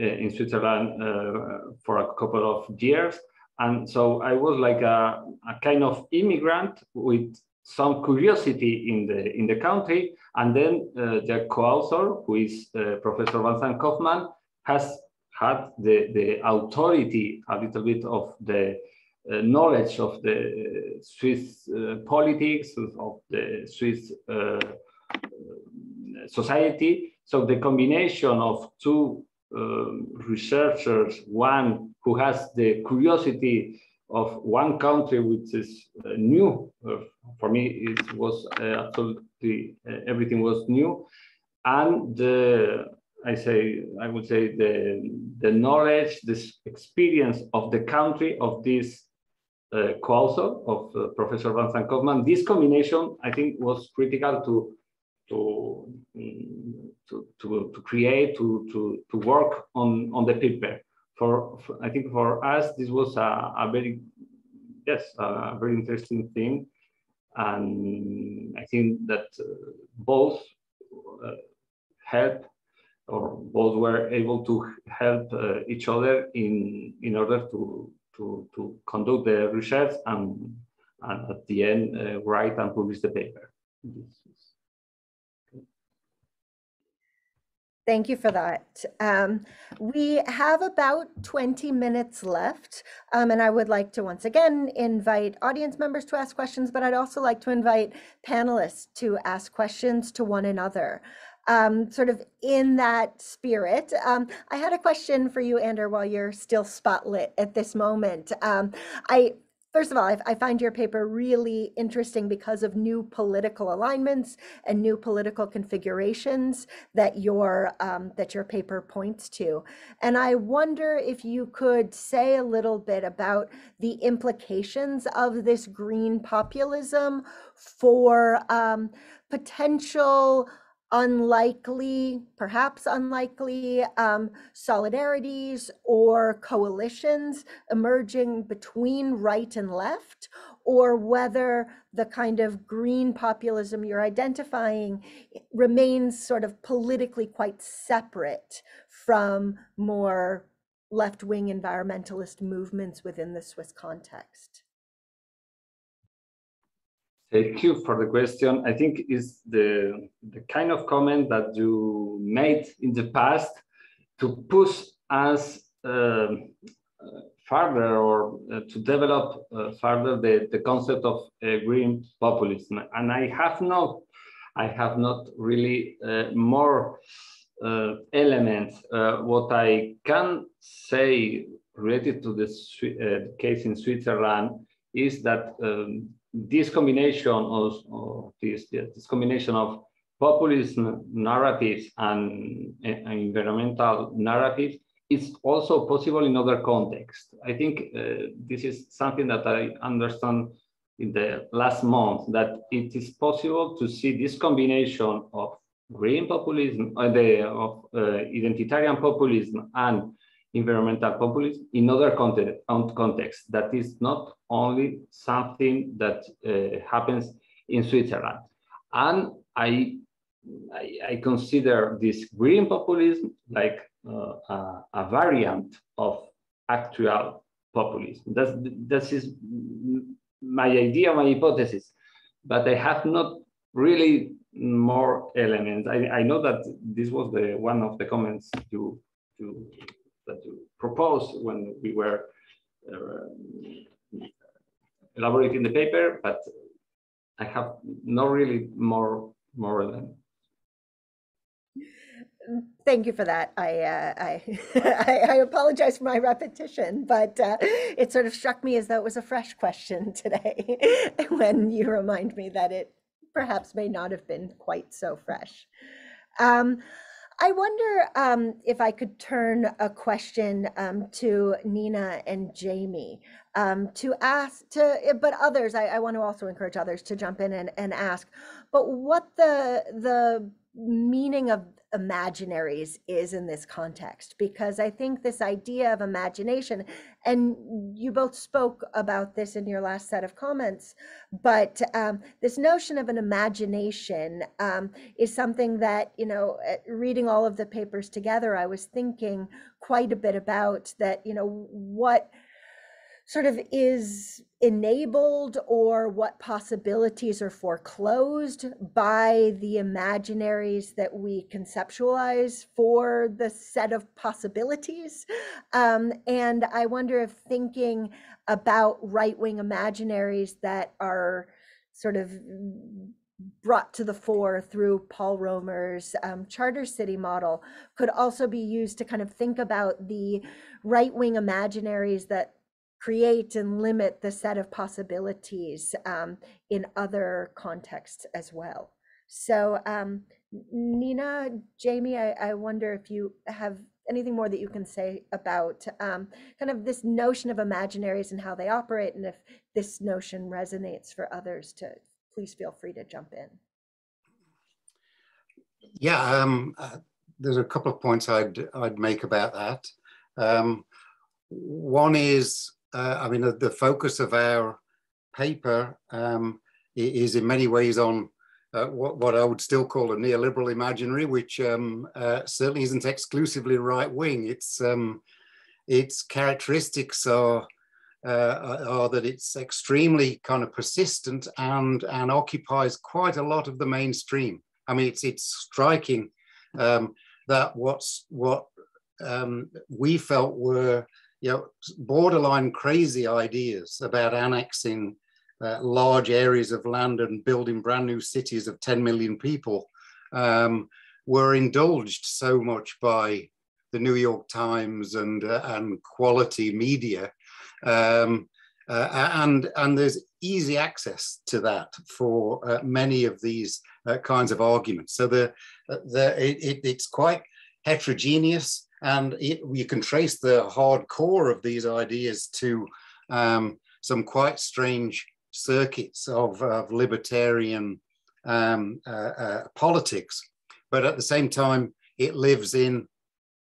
uh, in Switzerland uh, for a couple of years, and so I was like a, a kind of immigrant with some curiosity in the in the country. And then uh, the co-author, who is uh, Professor Vincent Kaufmann, has had the, the authority, a little bit of the uh, knowledge of the Swiss uh, politics, of the Swiss uh, society. So the combination of two um, researchers, one who has the curiosity of one country which is uh, new, uh, for me it was uh, absolutely, everything was new, and the I say, I would say the, the knowledge, this experience of the country of this uh, co-author of uh, Professor Vincent Kaufmann. This combination, I think, was critical to to to, to, to create, to, to, to work on, on the paper. For, for I think for us, this was a, a very, yes, a very interesting thing. And I think that uh, both uh, help or both were able to help uh, each other in in order to to to conduct the research and and at the end uh, write and publish the paper. Thank you for that. Um, we have about 20 minutes left, um, and I would like to once again invite audience members to ask questions, but I'd also like to invite panelists to ask questions to one another um, sort of in that spirit, um, I had a question for you, Ander, while you're still spotlit at this moment. Um, I first of all, I, I, find your paper really interesting because of new political alignments and new political configurations that your um, that your paper points to. And I wonder if you could say a little bit about the implications of this green populism for um, potential unlikely, perhaps unlikely um, solidarities or coalitions emerging between right and left, or whether the kind of green populism you're identifying remains sort of politically quite separate from more left wing environmentalist movements within the Swiss context. Thank you for the question. I think is the, the kind of comment that you made in the past to push us uh, further or uh, to develop uh, further the, the concept of uh, green populism. And I have not, I have not really uh, more uh, elements. what I can say related to this case in Switzerland is that um, this combination of, of this, this combination of populism narratives and, and, environmental narratives is also possible in other contexts. I think uh, this is something that I understand in the last month, that it is possible to see this combination of green populism, uh, the, of uh, identitarian populism and environmental populism in other context, contexts. That is not only something that uh, happens in Switzerland. And I, I, I, consider this green populism like uh, a, a, variant of actual populism. That's, that is my idea, my hypothesis. But I have not really more elements. I, I know that this was the one of the comments you, you that you proposed when we were uh, elaborating the paper, but I have not really more more than. Thank you for that. I, uh, <laughs> I, I, apologize for my repetition, but uh, it sort of struck me as though it was a fresh question <laughs> today <laughs> when you remind me that it perhaps may not have been quite so fresh. Um, I wonder um, if I could turn a question um, to Nina and Jamie um, to ask to, eh, but others, I, I, want to also encourage others to jump in and, and ask, but what the the meaning of imaginaries is in this context because I think this idea of imagination, and you both spoke about this in your last set of comments, but um, this notion of an imagination um, is something that, you know, eh, reading all of the papers together, I was thinking quite a bit about that, you know, what sort of is enabled or what possibilities are foreclosed by the imaginaries that we conceptualize for the set of possibilities. Um, and I wonder if thinking about right wing imaginaries that are sort of brought to the fore through Paul Romer's um, charter city model could also be used to kind of think about the right wing imaginaries that create and limit the set of possibilities um, in other contexts as well. So um, Nina, Jamie, I, I, wonder if you have anything more that you can say about um, kind of this notion of imaginaries and how they operate, and if this notion resonates for others to please feel free to jump in. Yeah, um, uh, there's a couple of points I'd, I'd make about that. Um, one is uh, I mean, the, the, focus of our paper um, is in many ways on uh, what, what, I would still call a neoliberal imaginary, which um, uh, certainly isn't exclusively right wing. Its um, its characteristics are uh, are that it's extremely kind of persistent and and occupies quite a lot of the mainstream. I mean, it's it's striking um, that what's what um, we felt were you know, borderline crazy ideas about annexing uh, large areas of land and building brand new cities of 10 million people um, were indulged so much by the New York Times and, uh, and quality media. Um, Uh, and, and there's easy access to that for uh, many of these uh, kinds of arguments. So the, the, it, it's quite heterogeneous and it, you can trace the hard core of these ideas to um, some quite strange circuits of, of libertarian um, uh, uh, politics. But at the same time, it lives in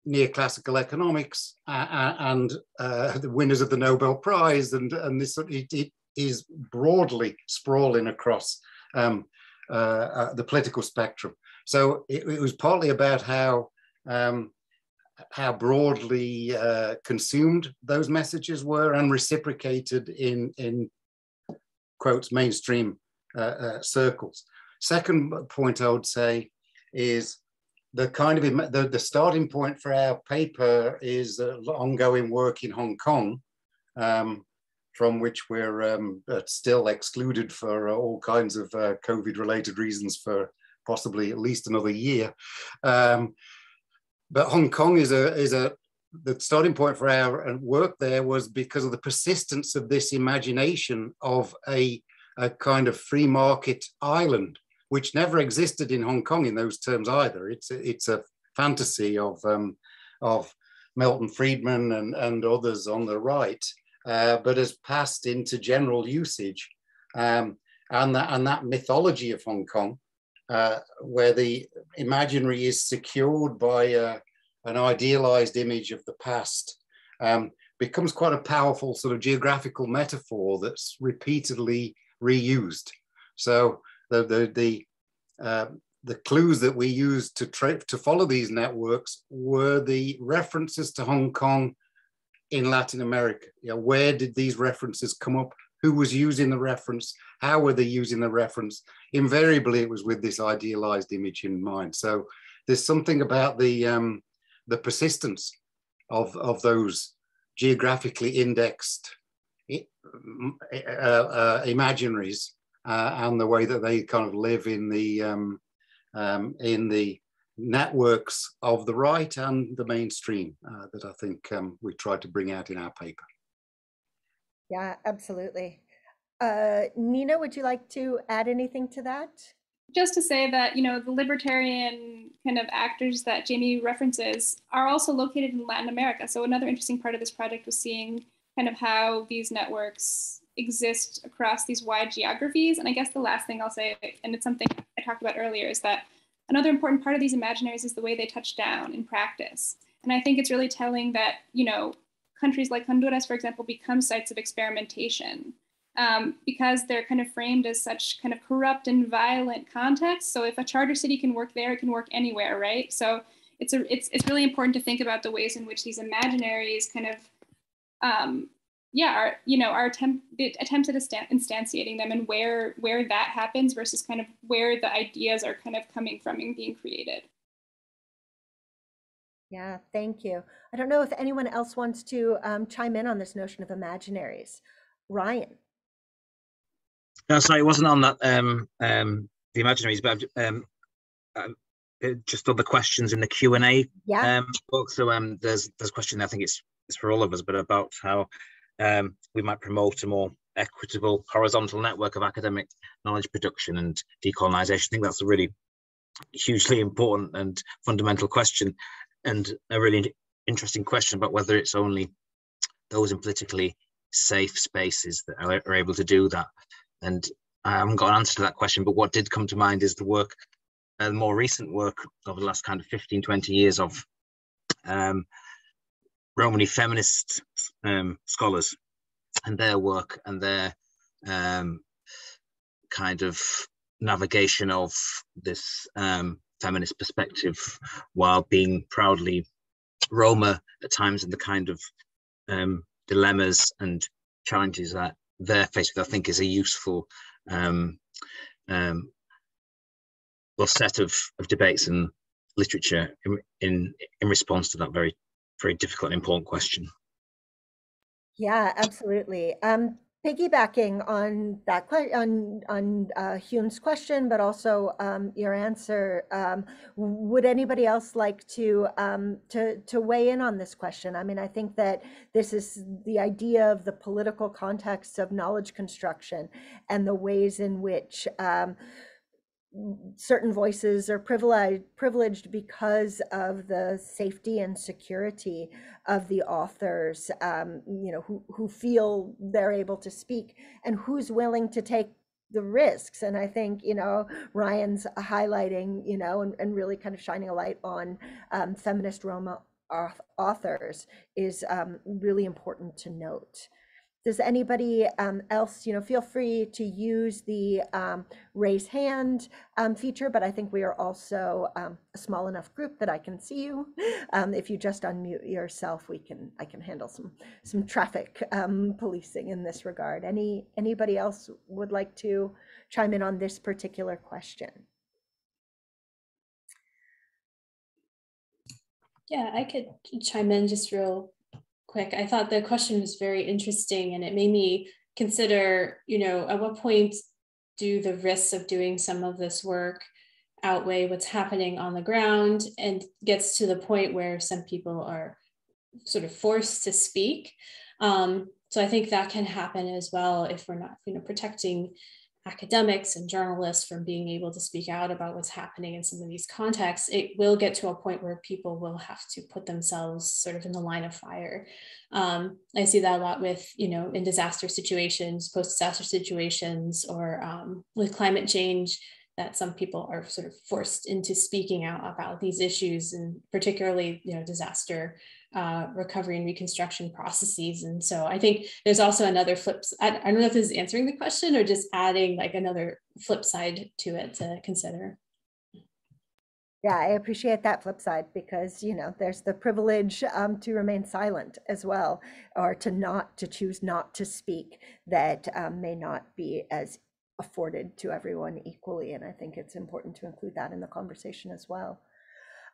neoclassical economics and uh, the winners of the Nobel Prize, and, and this it, it is broadly sprawling across um, uh, uh, the political spectrum. So it, it, was partly about how um, how broadly uh, consumed those messages were and reciprocated in in quotes mainstream uh, circles. Second point I would say is the kind of the, the starting point for our paper is uh, ongoing work in Hong Kong, um, from which we're um, uh, still excluded for uh, all kinds of uh, COVID-related reasons for possibly at least another year. Um, but Hong Kong is a is a the starting point for our uh, work there was because of the persistence of this imagination of a, a kind of free market island which never existed in Hong Kong in those terms either. It's a, it's a fantasy of um, of Milton Friedman and, and others on the right, uh, but has passed into general usage. Um, and, that, and that mythology of Hong Kong, uh, where the imaginary is secured by uh, an idealized image of the past, um, becomes quite a powerful sort of geographical metaphor that's repeatedly reused. So the the the, uh, the clues that we used to tra- to follow these networks were the references to Hong Kong in Latin America. You know, where did these references come up? Who was using the reference? How were they using the reference? Invariably, it was with this idealized image in mind. So there's something about the um, the persistence of of those geographically indexed uh, uh, imaginaries uh, and the way that they kind of live in the um, um, in the networks of the right and the mainstream uh, that I think um, we tried to bring out in our paper. Yeah, absolutely. Uh, Nina, would you like to add anything to that? Just to say that, you know, the libertarian kind of actors that Jamie references are also located in Latin America. So another interesting part of this project was seeing kind of how these networks exist across these wide geographies. And I guess the last thing I'll say, and it's something I talked about earlier, is that another important part of these imaginaries is the way they touch down in practice. And I think it's really telling that, you know, countries like Honduras, for example, become sites of experimentation um, because they're kind of framed as such kind of corrupt and violent contexts. So if a charter city can work there, it can work anywhere, right? So it's a, it's it's really important to think about the ways in which these imaginaries kind of um, yeah, our you know our attempt attempts at instantiating them and where where that happens versus kind of where the ideas are kind of coming from and being created. Yeah, thank you. I don't know if anyone else wants to um, chime in on this notion of imaginaries. Ryan. No, sorry, it wasn't on that um, um, the imaginaries, but um, uh, just other questions in the Q and A yeah. um, book. So um, there's there's a question I think it's it's for all of us, but about how um, we might promote a more equitable horizontal network of academic knowledge production and decolonization. I think that's a really hugely important and fundamental question and a really interesting question about whether it's only those in politically safe spaces that are, are able to do that. And I haven't got an answer to that question, but what did come to mind is the work, uh, more recent work over the last kind of 15, 20 years of um, Romani feminist um, scholars and their work and their um, kind of navigation of this um, feminist perspective while being proudly Roma at times and the kind of um, dilemmas and challenges that they're faced with, I think is a useful um, um, well set of, of debates and literature in, in, in response to that very very difficult and important question. Yeah, absolutely. Um, piggybacking on that on on uh, Hume's question, but also um, your answer, um, would anybody else like to um, to to weigh in on this question? I mean, I think that this is the idea of the political context of knowledge construction and the ways in which um, certain voices are privileged privileged because of the safety and security of the authors um, you know who, who feel they're able to speak and who's willing to take the risks. And i think you know ryan's highlighting you know and, and really kind of shining a light on um, feminist roma authors is um, really important to note does anybody um, else, you know, feel free to use the um, raise hand um, feature, but I think we are also um, a small enough group that I can see you. Um, if you just unmute yourself, we can, I can handle some, some traffic um, policing in this regard. Any, anybody else would like to chime in on this particular question? Yeah, I could chime in just real quick. I thought the question was very interesting and it made me consider, you know, at what point do the risks of doing some of this work outweigh what's happening on the ground and gets to the point where some people are sort of forced to speak. Um, so I think that can happen as well if we're not, you know, protecting academics and journalists from being able to speak out about what's happening in some of these contexts, it will get to a point where people will have to put themselves sort of in the line of fire. Um, I see that a lot with, you know, in disaster situations, post-disaster situations, or um, with climate change, that some people are sort of forced into speaking out about these issues and particularly, you know, disaster uh, recovery and reconstruction processes. And so I think there's also another flip. I, I don't know if this is answering the question or just adding like another flip side to it to consider. Yeah, I appreciate that flip side because you know there's the privilege um, to remain silent as well, or to not to choose not to speak that um, may not be as afforded to everyone equally, and I think it's important to include that in the conversation as well.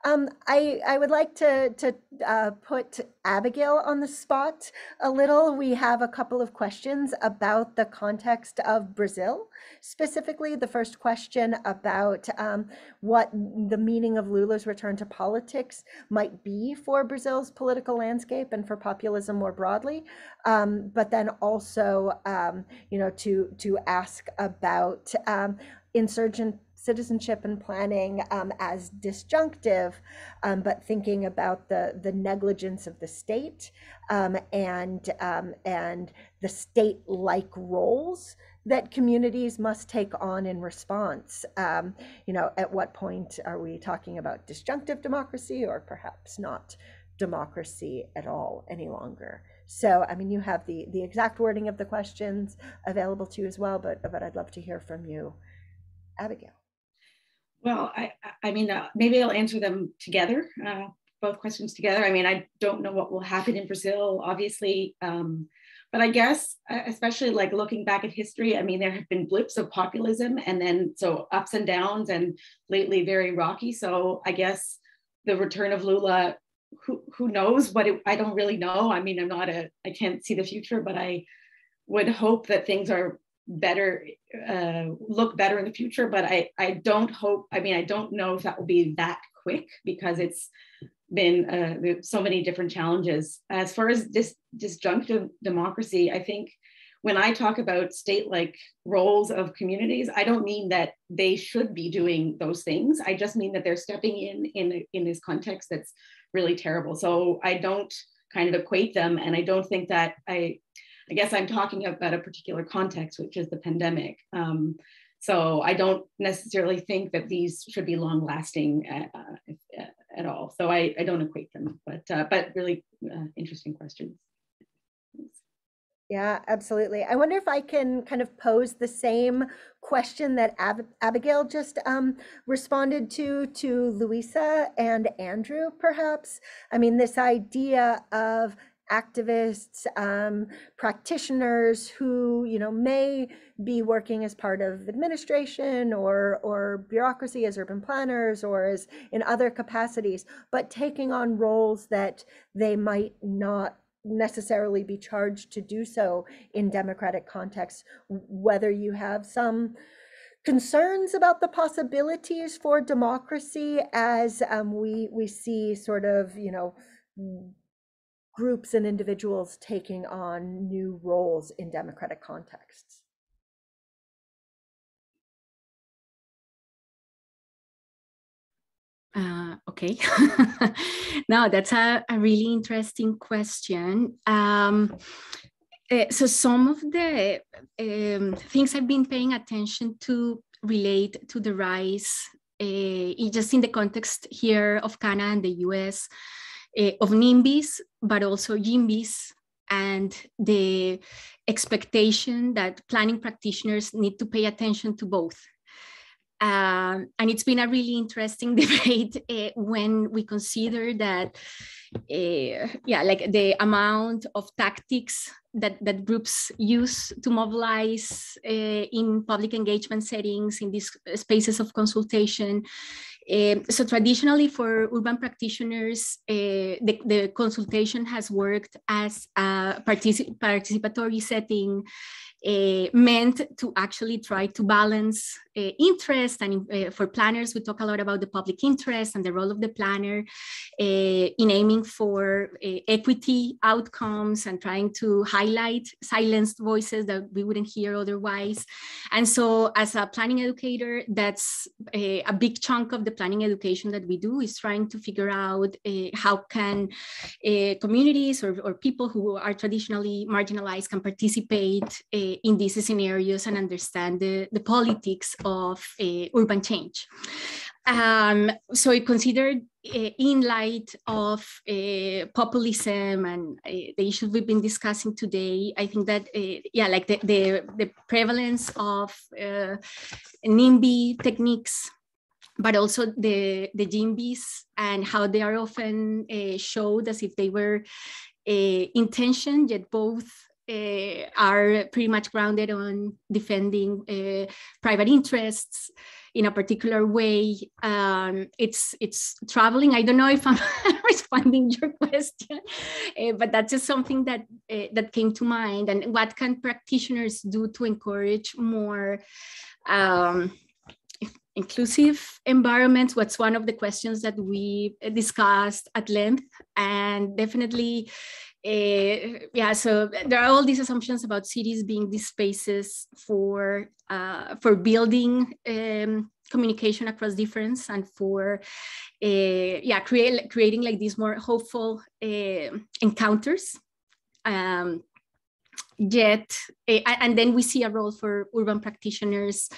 Um, I, I would like to, to uh, put Abigail on the spot a little. We have a couple of questions about the context of Brazil. Specifically, the first question about um, what the meaning of Lula's return to politics might be for Brazil's political landscape and for populism more broadly. Um, but then also, um, you know, to, to ask about um, insurgent citizenship and planning um, as disjunctive, um, but thinking about the the negligence of the state um, and um, and the state-like roles that communities must take on in response. Um, you know, at what point are we talking about disjunctive democracy or perhaps not democracy at all any longer? So, I mean, you have the the exact wording of the questions available to you as well, but but I'd love to hear from you, Abigail. Well, I, I mean, uh, maybe I'll answer them together, uh, both questions together. I mean, I don't know what will happen in Brazil, obviously. Um, but I guess, uh, especially like looking back at history, I mean, there have been blips of populism and then so ups and downs and lately very rocky. So I guess the return of Lula, who, who knows what it, I don't really know. I mean, I'm not a, I can't see the future, but I would hope that things are better uh, look better in the future but i i don't hope i mean i don't know if that will be that quick because it's been uh, so many different challenges. As far as this disjunctive democracy i think when i talk about state like roles of communities i don't mean that they should be doing those things. I just mean that they're stepping in in in this context that's really terrible. So i don't kind of equate them and i don't think that i I guess I'm talking about a particular context, which is the pandemic. Um, so I don't necessarily think that these should be long lasting at, uh, at all. So I, I, don't equate them, but, uh, but really uh, interesting questions. Yeah, absolutely. I wonder if I can kind of pose the same question that Ab Abigail just um, responded to, to Luisa and Andrew, perhaps. I mean, this idea of activists, um, practitioners who you know may be working as part of administration or or bureaucracy as urban planners or as in other capacities, but taking on roles that they might not necessarily be charged to do so in democratic contexts, whether you have some concerns about the possibilities for democracy as um, we we see sort of you know groups and individuals taking on new roles in democratic contexts. Uh, okay. <laughs> now that's a, a, really interesting question. Um, uh, so some of the um, things I've been paying attention to relate to the rise, uh, just in the context here of Canada and the US, uh, of NIMBYs, but also YIMBYs, and the expectation that planning practitioners need to pay attention to both. Um, and it's been a really interesting <laughs> debate uh, when we consider that, yeah, like the amount of tactics that, that groups use to mobilize uh, in public engagement settings, in these spaces of consultation. Um, so traditionally for urban practitioners, the, the consultation has worked as a particip participatory setting uh, meant to actually try to balance uh, Eh, interest and uh, for planners we talk a lot about the public interest and the role of the planner eh, in aiming for equity outcomes and trying to highlight silenced voices that we wouldn't hear otherwise. And so as a planning educator that's a, a big chunk of the planning education that we do is trying to figure out how can communities or, or people who are traditionally marginalized can participate in these scenarios and understand the, the politics of uh, urban change. Um, so it considered uh, in light of uh, populism and uh, the issues we've been discussing today, I think that, uh, yeah, like the, the, the prevalence of uh, NIMBY techniques but also the, the YIMBYs and how they are often uh, showed as if they were intention, yet both uh, are pretty much grounded on defending uh, private interests in a particular way. Um, it's it's traveling. I don't know if I'm <laughs> responding your question, uh, but that's just something that that came to mind. And what can practitioners do to encourage more? Um, inclusive environments what's one of the questions that we discussed at length and definitely uh, yeah, so there are all these assumptions about cities being these spaces for uh, for building um, communication across difference and for uh, yeah create, creating like these more hopeful encounters. Um, yet, and then we see a role for urban practitioners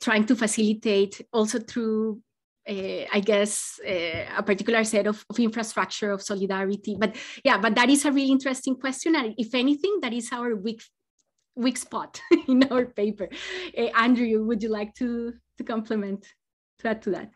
trying to facilitate also through uh, I guess, uh, a particular set of, of, infrastructure of solidarity. But yeah, but that is a really interesting question. And if anything, that is our weak, weak spot <laughs> in our paper. Uh, Andrew, would you like to, to complement, to add to that?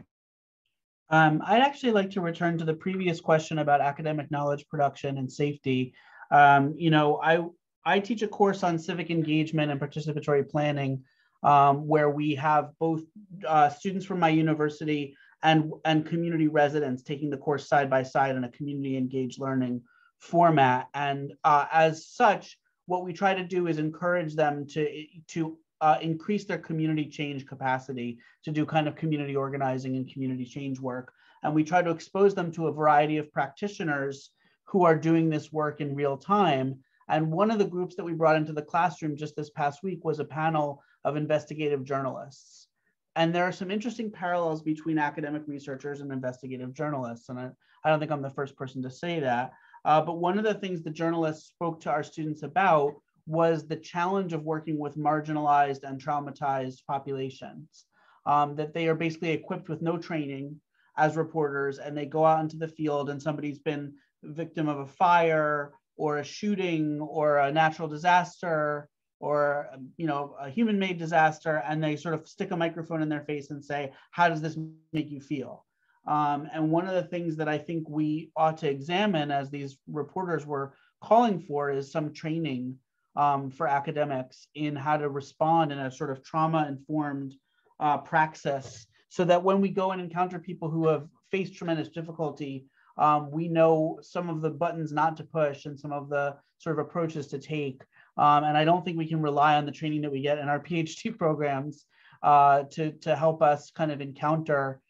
Um, I'd actually like to return to the previous question about academic knowledge production and safety. Um, you know, I, I teach a course on civic engagement and participatory planning um, where we have both uh, students from my university and, and community residents taking the course side by side in a community engaged learning format. And uh, as such, what we try to do is encourage them to, to uh, increase their community change capacity to do kind of community organizing and community change work. And we try to expose them to a variety of practitioners who are doing this work in real time. And one of the groups that we brought into the classroom just this past week was a panel of investigative journalists. And there are some interesting parallels between academic researchers and investigative journalists. And I, I don't think I'm the first person to say that. Uh, but one of the things the journalists spoke to our students about was the challenge of working with marginalized and traumatized populations. Um, that they are basically equipped with no training as reporters and they go out into the field and somebody's been victim of a fire or a shooting or a natural disaster or um, you know a human made disaster and they sort of stick a microphone in their face and say how does this make you feel um, and one of the things that i think we ought to examine as these reporters were calling for is some training um, for academics in how to respond in a sort of trauma informed uh, praxis so that when we go and encounter people who have faced tremendous difficulty um, we know some of the buttons not to push and some of the sort of approaches to take. Um, and I don't think we can rely on the training that we get in our <laughs> PhD programs uh, to, to help us kind of encounter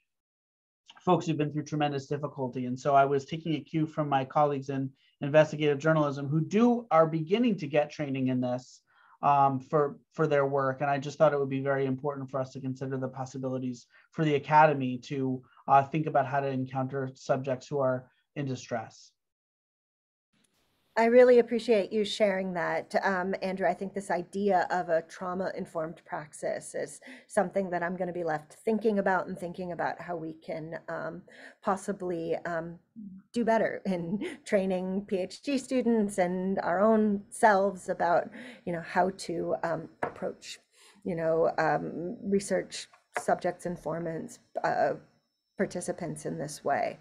folks who've been through tremendous difficulty. And so I was taking a cue from my colleagues in investigative journalism who do are beginning to get training in this um, for, for their work. And I just thought it would be very important for us to consider the possibilities for the academy to uh, think about how to encounter subjects who are in distress. I really appreciate you sharing that, um, Andrew. I think this idea of a trauma informed praxis is something that I'm going to be left thinking about and thinking about how we can um, possibly um, do better <laughs> in training PhD students and our own selves about, you know, how to um, approach, you know, um, research subjects, informants, uh, participants in this way.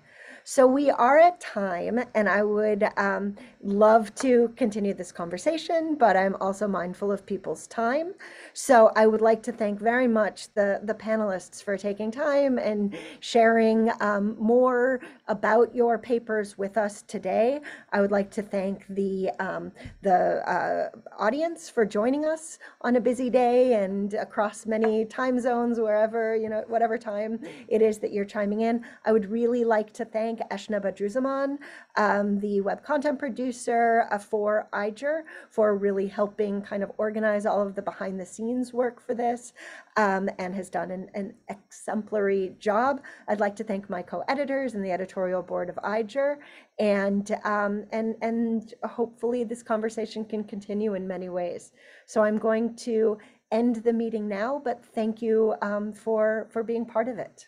So we are at time, and I would um, love to continue this conversation, but I'm also mindful of people's time. So I would like to thank very much the, the panelists for taking time and sharing um, more about your papers with us today. I would like to thank the, um, the uh, audience for joining us on a busy day and across many time zones, wherever, you know, whatever time it is that you're chiming in. I would really like to thank thank Eshna Badruzaman, um, the web content producer uh, for IJURR, for really helping kind of organize all of the behind the scenes work for this um, and has done an, an, exemplary job. I'd like to thank my co-editors and the editorial board of IJURR and, um, and, and hopefully this conversation can continue in many ways. So I'm going to end the meeting now, but thank you um, for, for being part of it.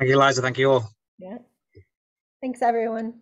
Thank you, Liza. Thank you all. Yeah. Thanks, everyone.